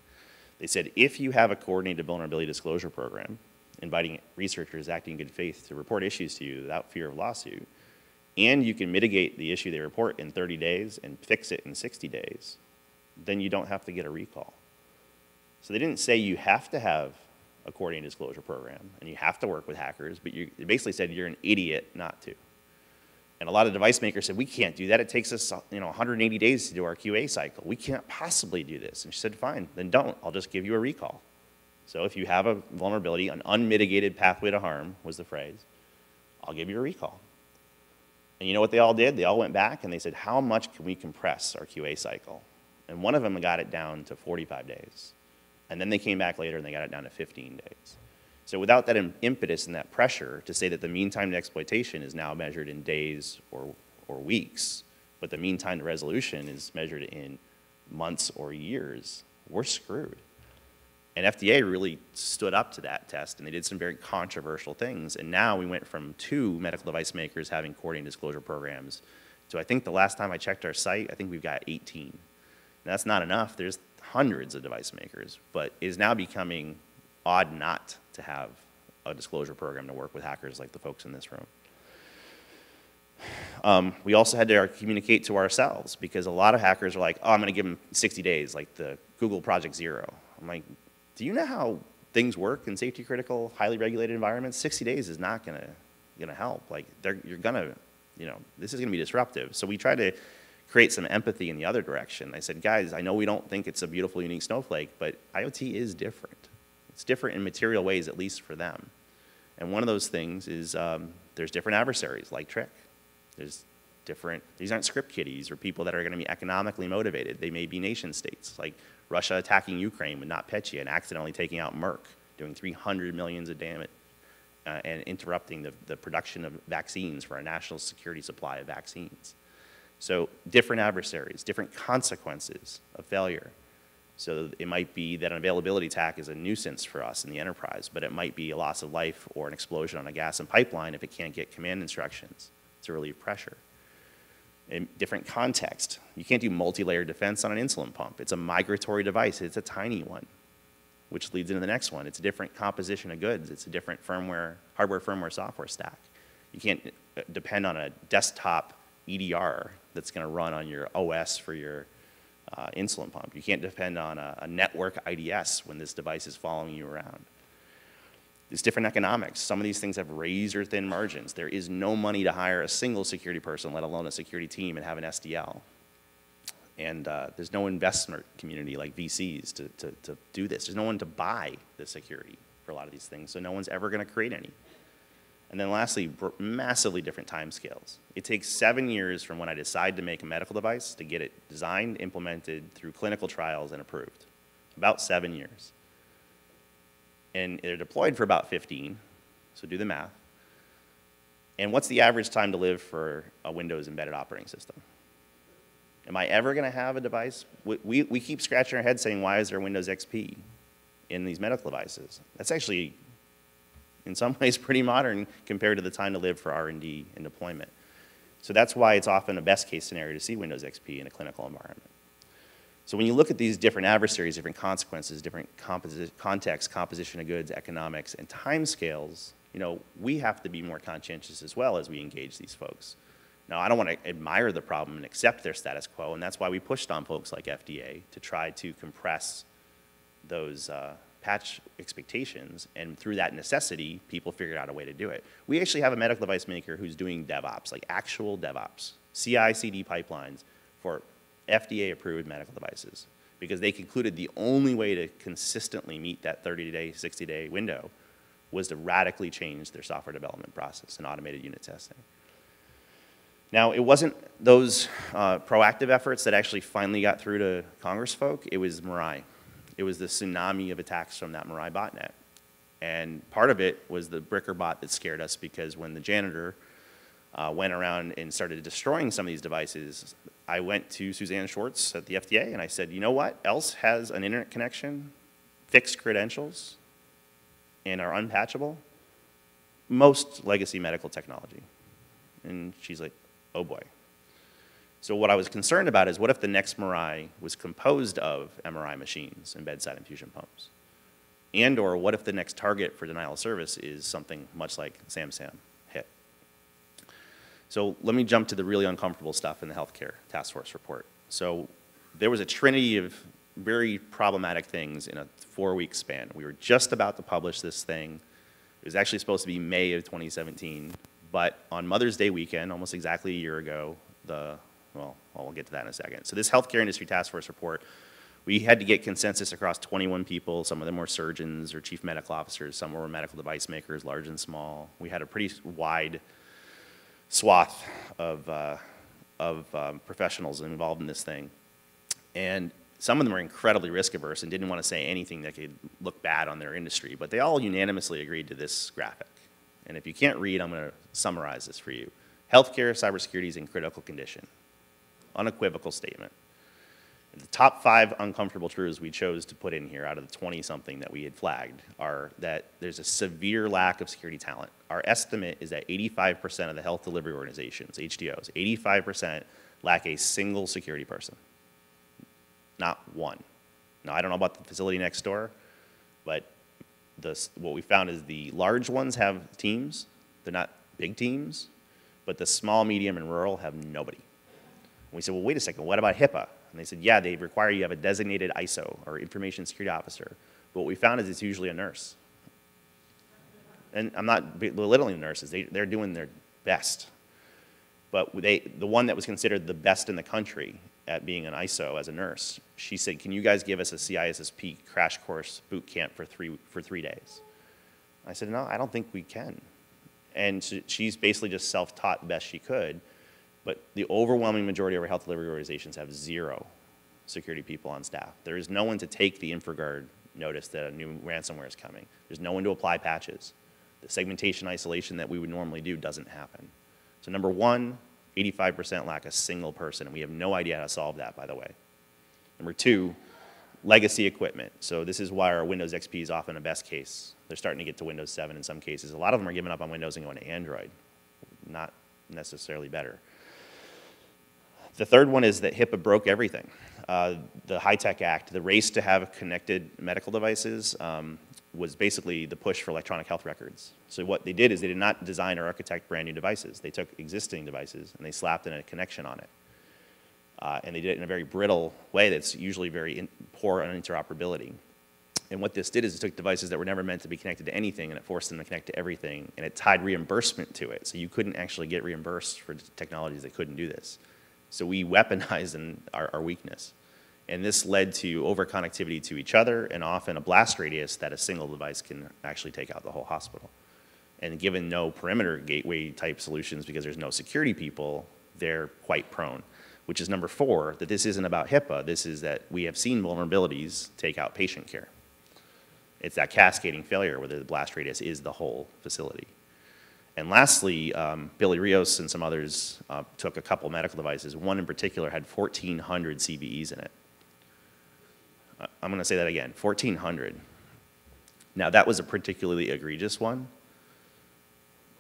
They said, if you have a coordinated vulnerability disclosure program, inviting researchers acting in good faith to report issues to you without fear of lawsuit, and you can mitigate the issue they report in 30 days and fix it in 60 days, then you don't have to get a recall. So they didn't say you have to have a coordinated disclosure program and you have to work with hackers, but you, they basically said you're an idiot not to. And a lot of device makers said, we can't do that. It takes us you know, 180 days to do our QA cycle. We can't possibly do this. And she said, fine, then don't. I'll just give you a recall. So if you have a vulnerability, an unmitigated pathway to harm was the phrase, I'll give you a recall. And you know what they all did? They all went back and they said, how much can we compress our QA cycle? And one of them got it down to 45 days. And then they came back later and they got it down to 15 days. So without that impetus and that pressure to say that the mean time to exploitation is now measured in days or, or weeks, but the mean time to resolution is measured in months or years, we're screwed. And FDA really stood up to that test, and they did some very controversial things. And now we went from two medical device makers having coordinated disclosure programs to I think the last time I checked our site, I think we've got 18. And that's not enough. There's hundreds of device makers, but is now becoming odd not to have a disclosure program to work with hackers like the folks in this room. Um, we also had to communicate to ourselves because a lot of hackers are like, oh, I'm going to give them 60 days, like the Google Project Zero. I'm like, do you know how things work in safety critical, highly regulated environments? 60 days is not going to to help. Like, you're going to, you know, this is going to be disruptive. So we try to create some empathy in the other direction. I said, guys, I know we don't think it's a beautiful, unique snowflake, but IoT is different. It's different in material ways, at least for them. And one of those things is um, there's different adversaries, like Trick. There's different, these aren't script kiddies or people that are going to be economically motivated. They may be nation states, like Russia attacking Ukraine with NotPetya and accidentally taking out Merck, doing 300 millions of damage uh, and interrupting the, the production of vaccines for a national security supply of vaccines. So different adversaries, different consequences of failure. So it might be that an availability attack is a nuisance for us in the enterprise, but it might be a loss of life or an explosion on a gas and pipeline if it can't get command instructions to relieve pressure. In different context, you can't do multi-layer defense on an insulin pump. It's a migratory device. It's a tiny one, which leads into the next one. It's a different composition of goods. It's a different firmware, hardware, firmware, software stack. You can't uh, depend on a desktop EDR that's going to run on your OS for your uh, insulin pump. You can't depend on a, a, network IDS when this device is following you around. It's different economics. Some of these things have razor thin margins. There is no money to hire a single security person, let alone a security team, and have an SDL. And uh, there's no investment community like VCs to, to, to do this. There's no one to buy the security for a lot of these things, so no one's ever going to create any. And then lastly, massively different timescales. It takes seven years from when I decide to make a medical device to get it designed, implemented through clinical trials and approved. About seven years. And they're deployed for about 15, so do the math. And what's the average time to live for a Windows embedded operating system? Am I ever going to have a device? We, we, we keep scratching our head saying, why is there Windows XP in these medical devices? That's actually in some ways pretty modern compared to the time to live for R&D and deployment. So that's why it's often a best case scenario to see Windows XP in a clinical environment. So when you look at these different adversaries, different consequences, different composi context, composition of goods, economics, and time scales, you know, we have to be more conscientious as well as we engage these folks. Now, I don't want to admire the problem and accept their status quo, and that's why we pushed on folks like FDA to try to compress those, uh, patch expectations, and through that necessity, people figured out a way to do it. We actually have a medical device maker who's doing DevOps, like actual DevOps, CI/CD pipelines for FDA-approved medical devices, because they concluded the only way to consistently meet that 30-day, 60-day window was to radically change their software development process and automated unit testing. Now, it wasn't those uh, proactive efforts that actually finally got through to Congress folk, it was Mirai. It was the tsunami of attacks from that Mirai botnet. And part of it was the BrickerBot that scared us because when the janitor uh, went around and started destroying some of these devices, I went to Suzanne Schwartz at the FDA and I said, you know what else has an internet connection, fixed credentials, and are unpatchable? Most legacy medical technology. And she's like, oh boy. So what I was concerned about is what if the next Mirai was composed of MRI machines and bedside infusion pumps? And or what if the next target for denial of service is something much like SamSam hit? So let me jump to the really uncomfortable stuff in the healthcare task force report. So there was a trinity of very problematic things in a four-week span. We were just about to publish this thing. It was actually supposed to be May of 2017, but on Mother's Day weekend, almost exactly a year ago, the well, we'll get to that in a second. So this healthcare industry task force report, we had to get consensus across 21 people. Some of them were surgeons or chief medical officers. Some were medical device makers, large and small. We had a pretty wide swath of, uh, of um, professionals involved in this thing. And some of them were incredibly risk averse and didn't want to say anything that could look bad on their industry, but they all unanimously agreed to this graphic. And if you can't read, I'm going to summarize this for you. Healthcare cybersecurity is in critical condition unequivocal statement. The top five uncomfortable truths we chose to put in here out of the 20 something that we had flagged are that there's a severe lack of security talent. Our estimate is that 85% of the health delivery organizations, HDOs, 85% lack a single security person. Not one. Now, I don't know about the facility next door, but the, what we found is the large ones have teams. They're not big teams, but the small, medium, and rural have nobody. We said, well, wait a second, what about HIPAA? And they said, yeah, they require you have a designated ISO or information security officer. But what we found is it's usually a nurse. And I'm not belittling nurses, they, they're doing their best. But they, the one that was considered the best in the country at being an ISO as a nurse, she said, can you guys give us a CISSP crash course boot camp for three, for three days? I said, no, I don't think we can. And she's basically just self-taught best she could. But the overwhelming majority of our health delivery organizations have zero security people on staff. There is no one to take the InfraGard notice that a new ransomware is coming. There's no one to apply patches. The segmentation isolation that we would normally do doesn't happen. So number one, 85% lack a single person, and we have no idea how to solve that, by the way. Number two, legacy equipment. So this is why our Windows XP is often a best case. They're starting to get to Windows 7 in some cases. A lot of them are giving up on Windows and going to Android. Not necessarily better. The third one is that HIPAA broke everything. Uh, the HITECH Act, the race to have connected medical devices um, was basically the push for electronic health records. So what they did is they did not design or architect brand new devices. They took existing devices and they slapped in a connection on it. Uh, and they did it in a very brittle way that's usually very in, poor on interoperability. And what this did is it took devices that were never meant to be connected to anything and it forced them to connect to everything and it tied reimbursement to it. So you couldn't actually get reimbursed for technologies that couldn't do this. So we weaponized our, our weakness. And this led to overconnectivity to each other and often a blast radius that a single device can actually take out the whole hospital. And given no perimeter gateway type solutions because there's no security people, they're quite prone. Which is number four, that this isn't about HIPAA. This is that we have seen vulnerabilities take out patient care. It's that cascading failure where the blast radius is the whole facility. And lastly, um, Billy Rios and some others uh, took a couple medical devices. One in particular had 1,400 CVEs in it. I'm going to say that again, 1,400. Now, that was a particularly egregious one.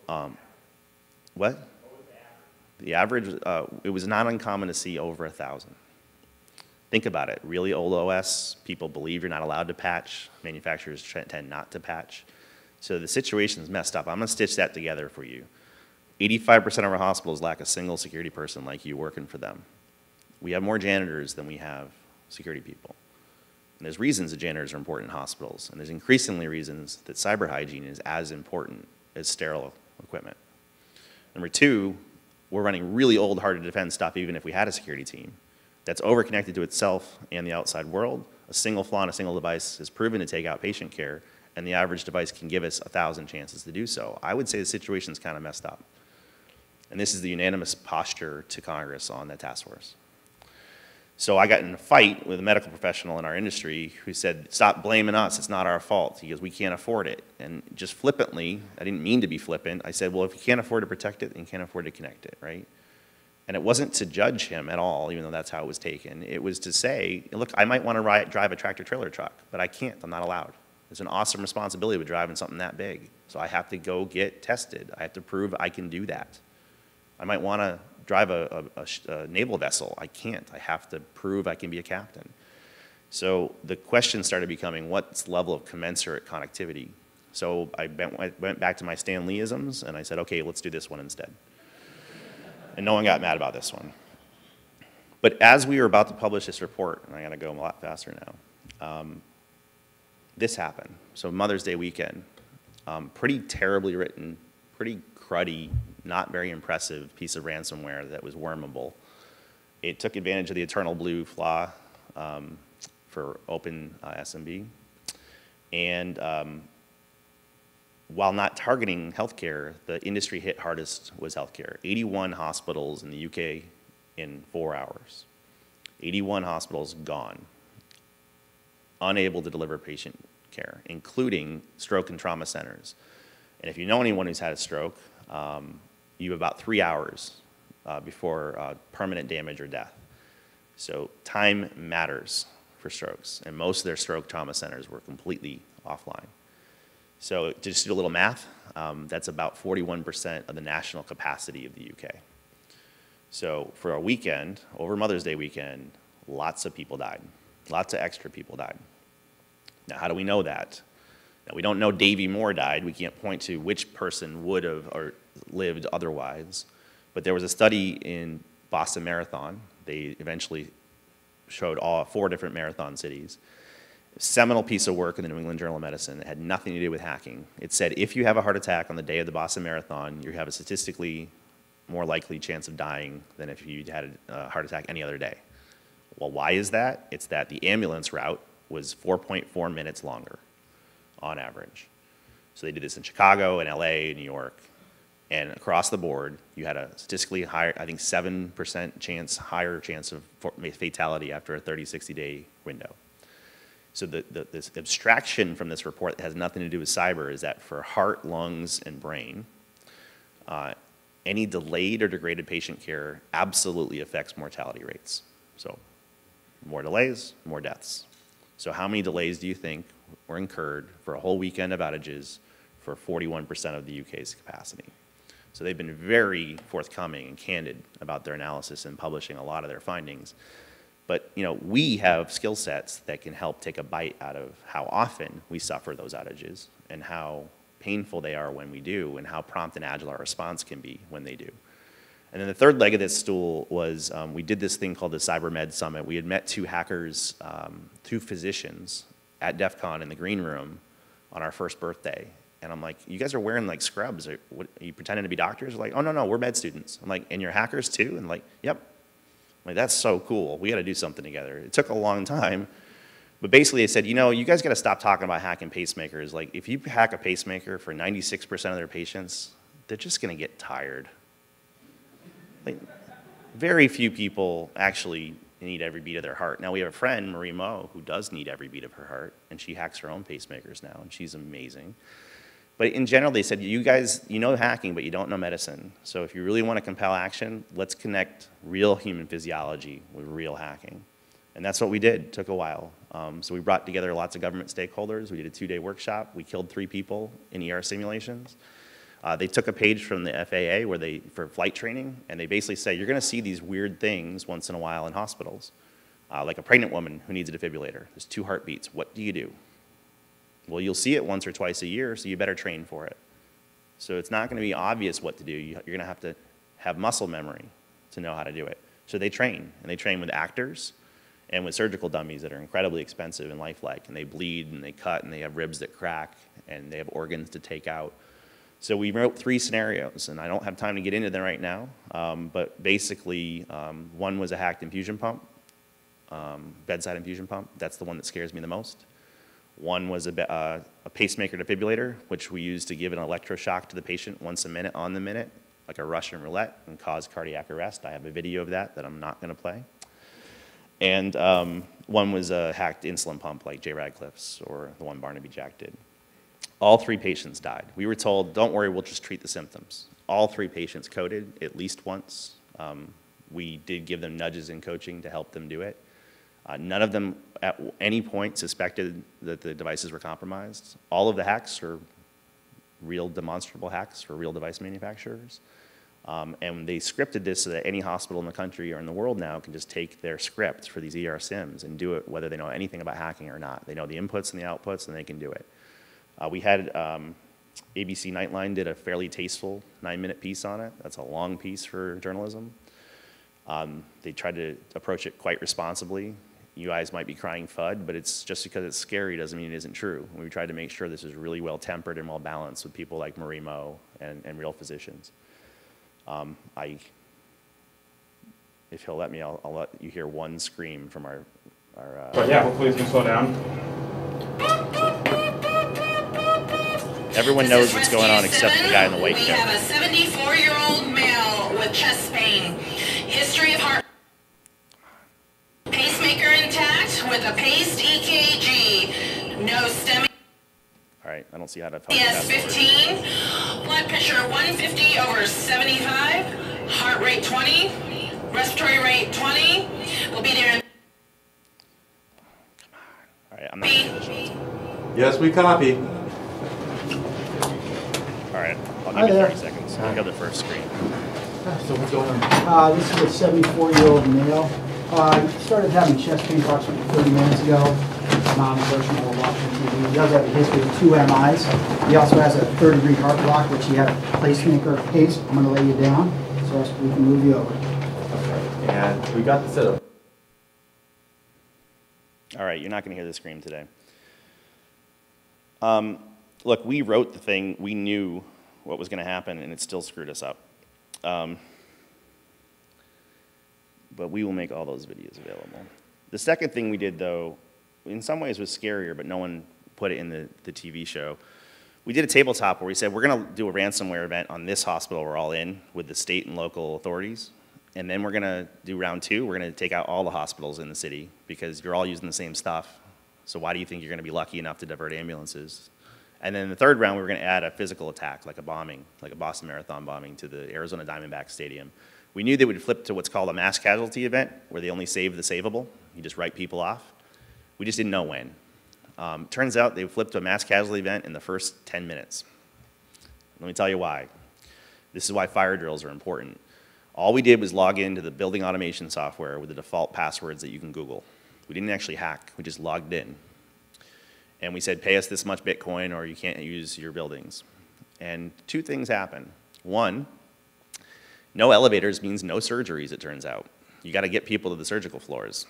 Um, what? The average, uh, it was not uncommon to see over a 1,000. Think about it. Really old OS, people believe you're not allowed to patch. Manufacturers tend not to patch. So the situation is messed up. I'm going to stitch that together for you. 85% of our hospitals lack a single security person like you working for them. We have more janitors than we have security people. And there's reasons that janitors are important in hospitals, and there's increasingly reasons that cyber hygiene is as important as sterile equipment. Number two, we're running really old, hard to defend stuff even if we had a security team that's overconnected to itself and the outside world. A single flaw in a single device is proven to take out patient care, and the average device can give us a thousand chances to do so. I would say the situation's kind of messed up. And this is the unanimous posture to Congress on that task force. So I got in a fight with a medical professional in our industry who said, stop blaming us, it's not our fault. He goes, we can't afford it. And just flippantly, I didn't mean to be flippant, I said, well, if you can't afford to protect it, then you can't afford to connect it, right? And it wasn't to judge him at all, even though that's how it was taken. It was to say, look, I might want to drive a tractor trailer truck, but I can't, I'm not allowed. It's an awesome responsibility with driving something that big. So I have to go get tested. I have to prove I can do that. I might want to drive a, a, a, naval vessel. I can't. I have to prove I can be a captain. So the question started becoming what's level of commensurate connectivity? So I went, went back to my Stan Leeisms and I said, okay, let's do this one instead. And no one got mad about this one. But as we were about to publish this report, and I gotta go a lot faster now, um, this happened. So Mother's Day weekend, um, pretty terribly written, pretty cruddy not very impressive piece of ransomware that was wormable. It took advantage of the EternalBlue flaw um, for open uh, SMB. And um, while not targeting healthcare, the industry hit hardest was healthcare. 81 hospitals in the UK in four hours. 81 hospitals gone, unable to deliver patient care, including stroke and trauma centers. And if you know anyone who's had a stroke, um, you have about three hours uh, before uh, permanent damage or death. So time matters for strokes, and most of their stroke trauma centers were completely offline. So just do a little math, um, that's about 41% of the national capacity of the UK. So for a weekend, over Mother's Day weekend, lots of people died. Lots of extra people died. Now, how do we know that? Now, we don't know Davy Moore died. We can't point to which person would have or lived otherwise. But there was a study in Boston Marathon. They eventually showed all four different marathon cities. Seminal piece of work in the New England Journal of Medicine. It had nothing to do with hacking. It said if you have a heart attack on the day of the Boston Marathon, you have a statistically more likely chance of dying than if you had a heart attack any other day. Well, why is that? It's that the ambulance route was 4.4 minutes longer on average. So they did this in Chicago and LA, New York, and across the board, you had a statistically higher, I think 7% chance, higher chance of fatality after a 30, 60 day window. So the, the, this abstraction from this report that has nothing to do with cyber is that for heart, lungs, and brain, uh, any delayed or degraded patient care absolutely affects mortality rates. So more delays, more deaths. So how many delays do you think were incurred for a whole weekend of outages for 41% of the UK's capacity. So they've been very forthcoming and candid about their analysis and publishing a lot of their findings. But you know, we have skill sets that can help take a bite out of how often we suffer those outages and how painful they are when we do and how prompt and agile our response can be when they do. And then the third leg of this stool was um, we did this thing called the CyberMed Summit. We had met two hackers, um, two physicians at DEF CON in the green room on our first birthday. And I'm like, you guys are wearing like scrubs. Are, what, are you pretending to be doctors? They're like, oh, no, no, we're med students. I'm like, and you're hackers too? And like, yep. I'm like, that's so cool. We got to do something together. It took a long time. But basically, they said, you know, you guys got to stop talking about hacking pacemakers. Like, if you hack a pacemaker for 96% of their patients, they're just going to get tired. Like, very few people actually need every beat of their heart. Now we have a friend, Marie Moe, who does need every beat of her heart, and she hacks her own pacemakers now, and she's amazing. But in general, they said, you guys, you know hacking, but you don't know medicine. So if you really want to compel action, let's connect real human physiology with real hacking. And that's what we did. It took a while. Um, so we brought together lots of government stakeholders. We did a two-day workshop. We killed three people in ER simulations. Uh, they took a page from the FAA where they, for flight training, and they basically say, you're going to see these weird things once in a while in hospitals. Uh, like a pregnant woman who needs a defibrillator. There's two heartbeats. What do you do? Well, you'll see it once or twice a year, so you better train for it. So it's not going to be obvious what to do. You're going to have to have muscle memory to know how to do it. So they train, and they train with actors, and with surgical dummies that are incredibly expensive and lifelike, and they bleed and they cut and they have ribs that crack and they have organs to take out. So we wrote three scenarios, and I don't have time to get into them right now, um, but basically, um, one was a hacked infusion pump, um, bedside infusion pump. That's the one that scares me the most. One was a, uh, a pacemaker defibrillator, which we use to give an electroshock to the patient once a minute on the minute, like a Russian roulette, and cause cardiac arrest. I have a video of that that I'm not going to play. And um, one was a hacked insulin pump, like Jay Radcliffe's, or the one Barnaby Jack did. All three patients died. We were told, don't worry, we'll just treat the symptoms. All three patients coded at least once. Um, we did give them nudges in coaching to help them do it. Uh, none of them at any point suspected that the devices were compromised. All of the hacks are real demonstrable hacks for real device manufacturers. Um, and they scripted this so that any hospital in the country or in the world now can just take their script for these ER sims and do it whether they know anything about hacking or not. They know the inputs and the outputs and they can do it. Uh, we had um, ABC Nightline did a fairly tasteful nine-minute piece on it. That's a long piece for journalism. Um, they tried to approach it quite responsibly. You guys might be crying FUD, but it's just because it's scary doesn't mean it isn't true. We tried to make sure this is really well tempered and well balanced with people like Marie Moe and, and real physicians. Um, I, if he'll let me, I'll, I'll let you hear one scream from our, our uh, But yeah, hopefully it's gonna slow down. Everyone This knows what's going on except the guy in the white We coat. have a 74-year-old male with chest pain, history of heart pacemaker intact with a paced EKG, no STEMI. All right, I don't see how to. talk about that 15, blood pressure 150 over 75, heart rate 20, respiratory rate 20. We'll be there in All right, I'm not. gonna do this. Yes, we copy. All right, I'll Hi you there. 30 seconds. I'll go the first screen. So what's going on? Uh, this is a 74-year-old male. Uh, started having chest pain approximately 30 minutes ago. Non-personal watching TV. He does have a history of two MIs. He also has a third-degree heart block, which he had a pacemaker case. I'm going to lay you down so we can move you over. Okay, and we got the setup. All right, you're not going to hear the scream today. Um, look, we wrote the thing. We knew what was going to happen, and it still screwed us up. Um, but we will make all those videos available. The second thing we did, though, in some ways was scarier, but no one put it in the, the TV show. We did a tabletop where we said, we're going to do a ransomware event on this hospital we're all in with the state and local authorities. And then we're going to do round two. We're going to take out all the hospitals in the city because you're all using the same stuff. So why do you think you're going to be lucky enough to divert ambulances? And then the third round, we were going to add a physical attack, like a bombing, like a Boston Marathon bombing to the Arizona Diamondbacks Stadium. We knew they would flip to what's called a mass casualty event, where they only save the savable. You just write people off. We just didn't know when. Um, turns out they flipped to a mass casualty event in the first 10 minutes. Let me tell you why. This is why fire drills are important. All we did was log into the building automation software with the default passwords that you can Google. We didn't actually hack, we just logged in. And we said, pay us this much Bitcoin or you can't use your buildings. And two things happen. One, no elevators means no surgeries, it turns out. You got to get people to the surgical floors.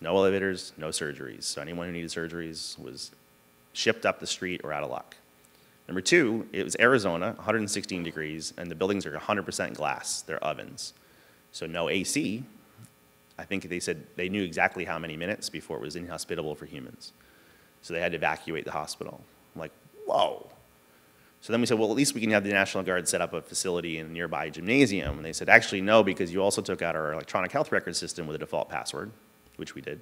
No elevators, no surgeries. So anyone who needed surgeries was shipped up the street or out of luck. Number two, it was Arizona, 116 degrees, and the buildings are 100% glass. They're ovens. So no AC. I think they said they knew exactly how many minutes before it was inhospitable for humans. So they had to evacuate the hospital. I'm like, whoa. So then we said, well, at least we can have the National Guard set up a facility in a nearby gymnasium. And they said, actually, no, because you also took out our electronic health record system with a default password, which we did.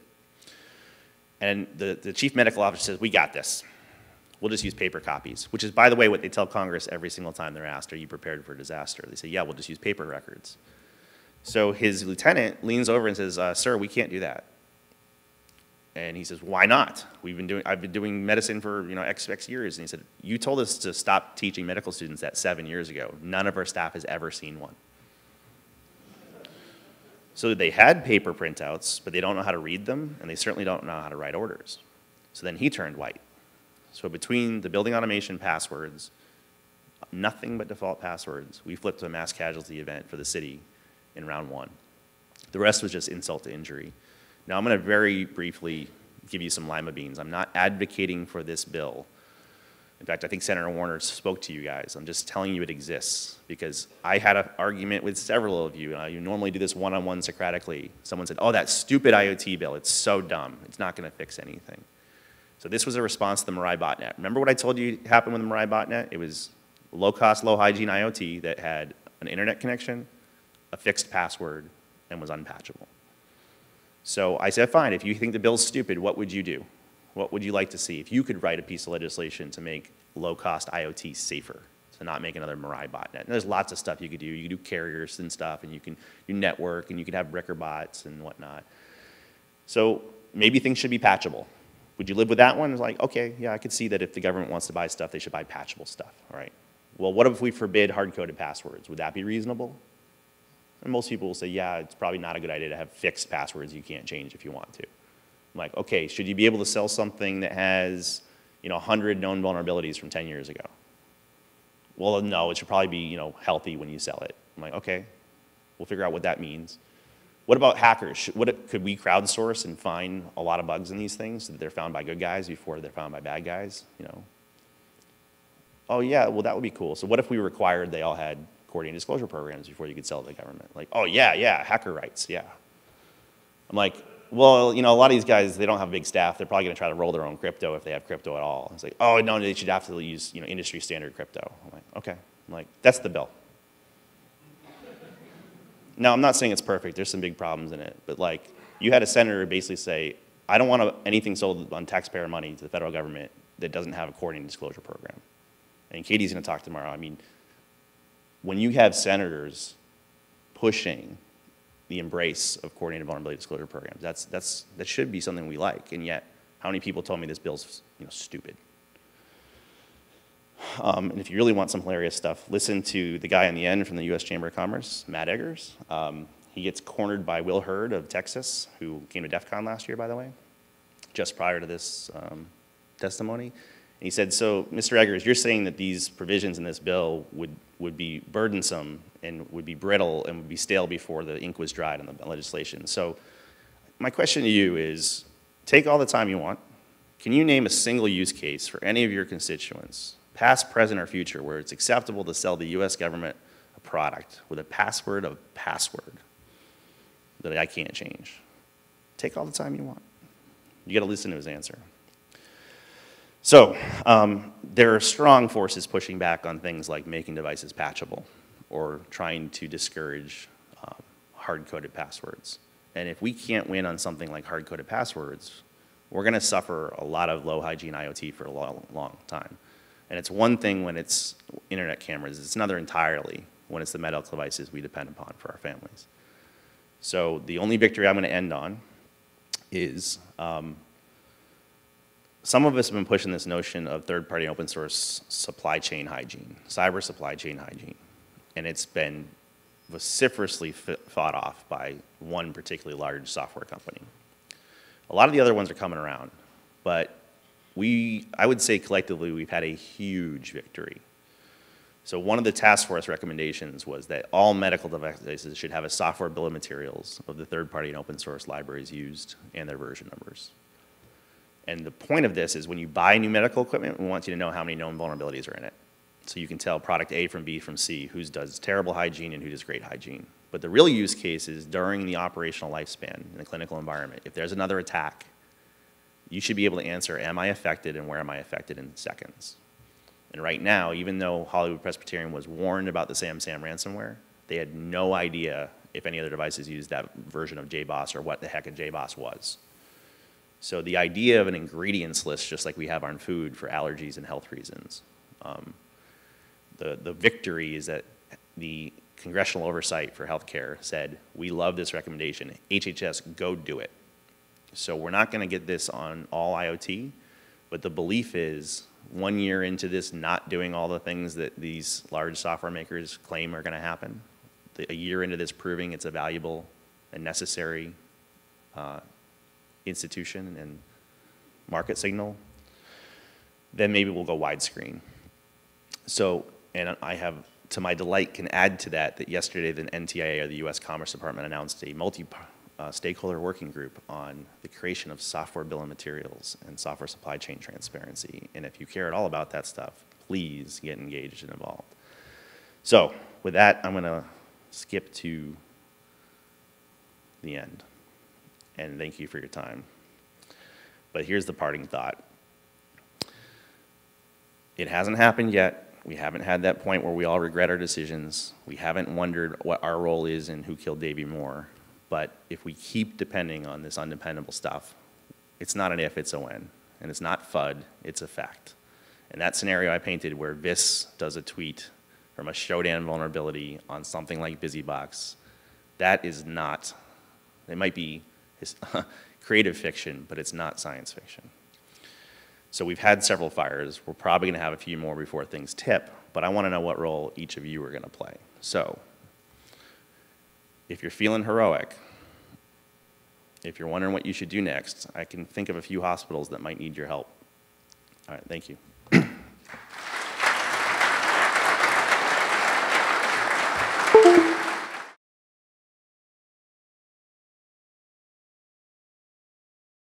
And the, the chief medical officer says, we got this. We'll just use paper copies, which is, by the way, what they tell Congress every single time they're asked, are you prepared for disaster? They say, yeah, we'll just use paper records. So his lieutenant leans over and says, uh, sir, we can't do that. And he says, why not? We've been doing, I've been doing medicine for, you know, X, X years. And he said, you told us to stop teaching medical students that seven years ago. None of our staff has ever seen one. So they had paper printouts, but they don't know how to read them, and they certainly don't know how to write orders. So then he turned white. So between the building automation passwords, nothing but default passwords, we flipped to a mass casualty event for the city in round one. The rest was just insult to injury. Now, I'm going to very briefly give you some lima beans. I'm not advocating for this bill. In fact, I think Senator Warner spoke to you guys. I'm just telling you it exists because I had an argument with several of you. Uh, you normally do this one-on-one Socratically. Someone said, oh, that stupid IoT bill, it's so dumb. It's not going to fix anything. So this was a response to the Mirai botnet. Remember what I told you happened with the Mirai botnet? It was low-cost, low-hygiene IoT that had an internet connection, a fixed password, and was unpatchable. So I said, fine, if you think the bill's stupid, what would you do? What would you like to see? If you could write a piece of legislation to make low-cost IoT safer, to not make another Mirai botnet. And there's lots of stuff you could do. You could do carriers and stuff, and you can do network, and you could have BrickerBots and whatnot. So maybe things should be patchable. Would you live with that one? It's like, okay, yeah, I could see that if the government wants to buy stuff, they should buy patchable stuff, all right? Well, what if we forbid hard-coded passwords? Would that be reasonable? And most people will say, yeah, it's probably not a good idea to have fixed passwords you can't change if you want to. I'm like, okay, should you be able to sell something that has, you know, 100 known vulnerabilities from 10 years ago? Well, no, it should probably be, you know, healthy when you sell it. I'm like, okay, we'll figure out what that means. What about hackers? Should, what, could we crowdsource and find a lot of bugs in these things so that they're found by good guys before they're found by bad guys? You know. Oh yeah, well that would be cool. So what if we required they all had coordinated disclosure programs before you could sell to the government? Like, oh yeah, yeah, hacker rights, yeah. I'm like, well, you know, a lot of these guys, they don't have big staff. They're probably going to try to roll their own crypto if they have crypto at all. It's like, oh, no, they should to use, you know, industry standard crypto. I'm like, okay. I'm like, that's the bill. Now, I'm not saying it's perfect. There's some big problems in it. But, like, you had a senator basically say, I don't want anything sold on taxpayer money to the federal government that doesn't have a coordinated disclosure program. And Katie's going to talk tomorrow. I mean, when you have senators pushing the embrace of coordinated vulnerability disclosure programs. That's, that's, that should be something we like, and yet how many people told me this bill's you know, stupid? Um, and if you really want some hilarious stuff, listen to the guy on the end from the U.S. Chamber of Commerce, Matt Eggers. Um, he gets cornered by Will Hurd of Texas, who came to DEF CON last year, by the way, just prior to this um, testimony. And he said, so, Mr. Eggers, you're saying that these provisions in this bill would, would be burdensome and would be brittle and would be stale before the ink was dried on the legislation. So my question to you is, take all the time you want. Can you name a single use case for any of your constituents, past, present, or future, where it's acceptable to sell the US government a product with a password of password that I can't change? Take all the time you want. You gotta listen to his answer. So, um, there are strong forces pushing back on things like making devices patchable or trying to discourage um, hard-coded passwords. And if we can't win on something like hard-coded passwords, we're going to suffer a lot of low-hygiene IoT for a long, long time. And it's one thing when it's internet cameras. It's another entirely when it's the medical devices we depend upon for our families. So the only victory I'm going to end on is um, some of us have been pushing this notion of third-party open source supply chain hygiene, cyber supply chain hygiene and it's been vociferously fought off by one particularly large software company. A lot of the other ones are coming around, but we, I would say collectively, we've had a huge victory. So one of the task force recommendations was that all medical devices should have a software bill of materials of the third-party and open source libraries used and their version numbers. And the point of this is when you buy new medical equipment, we want you to know how many known vulnerabilities are in it. So you can tell product A from B from C, who does terrible hygiene and who does great hygiene. But the real use case is during the operational lifespan in the clinical environment. If there's another attack, you should be able to answer, am I affected and where am I affected in seconds? And right now, even though Hollywood Presbyterian was warned about the SamSam ransomware, they had no idea if any other devices used that version of JBoss or what the heck a JBoss was. So the idea of an ingredients list, just like we have on food for allergies and health reasons, um, the, the victory is that the congressional oversight for healthcare said, we love this recommendation. HHS, go do it. So we're not going to get this on all IoT, but the belief is one year into this not doing all the things that these large software makers claim are going to happen, a year into this proving it's a valuable and necessary uh, institution and market signal, then maybe we'll go widescreen. So and I have, to my delight, can add to that that yesterday the NTIA or the U.S. Commerce Department announced a multi uh, stakeholder working group on the creation of software bill of materials and software supply chain transparency. And if you care at all about that stuff, please get engaged and involved. So with that, I'm going to skip to the end. And thank you for your time. But here's the parting thought. It hasn't happened yet. We haven't had that point where we all regret our decisions. We haven't wondered what our role is in who killed Davey Moore. But if we keep depending on this undependable stuff, it's not an if, it's a when. And it's not FUD, it's a fact. And that scenario I painted where Viss does a tweet from a Shodan vulnerability on something like BusyBox, that is not, it might be his- creative fiction, but it's not science fiction. So we've had several fires. We're probably going to have a few more before things tip, but I want to know what role each of you are going to play. So if you're feeling heroic, if you're wondering what you should do next, I can think of a few hospitals that might need your help. All right, thank you.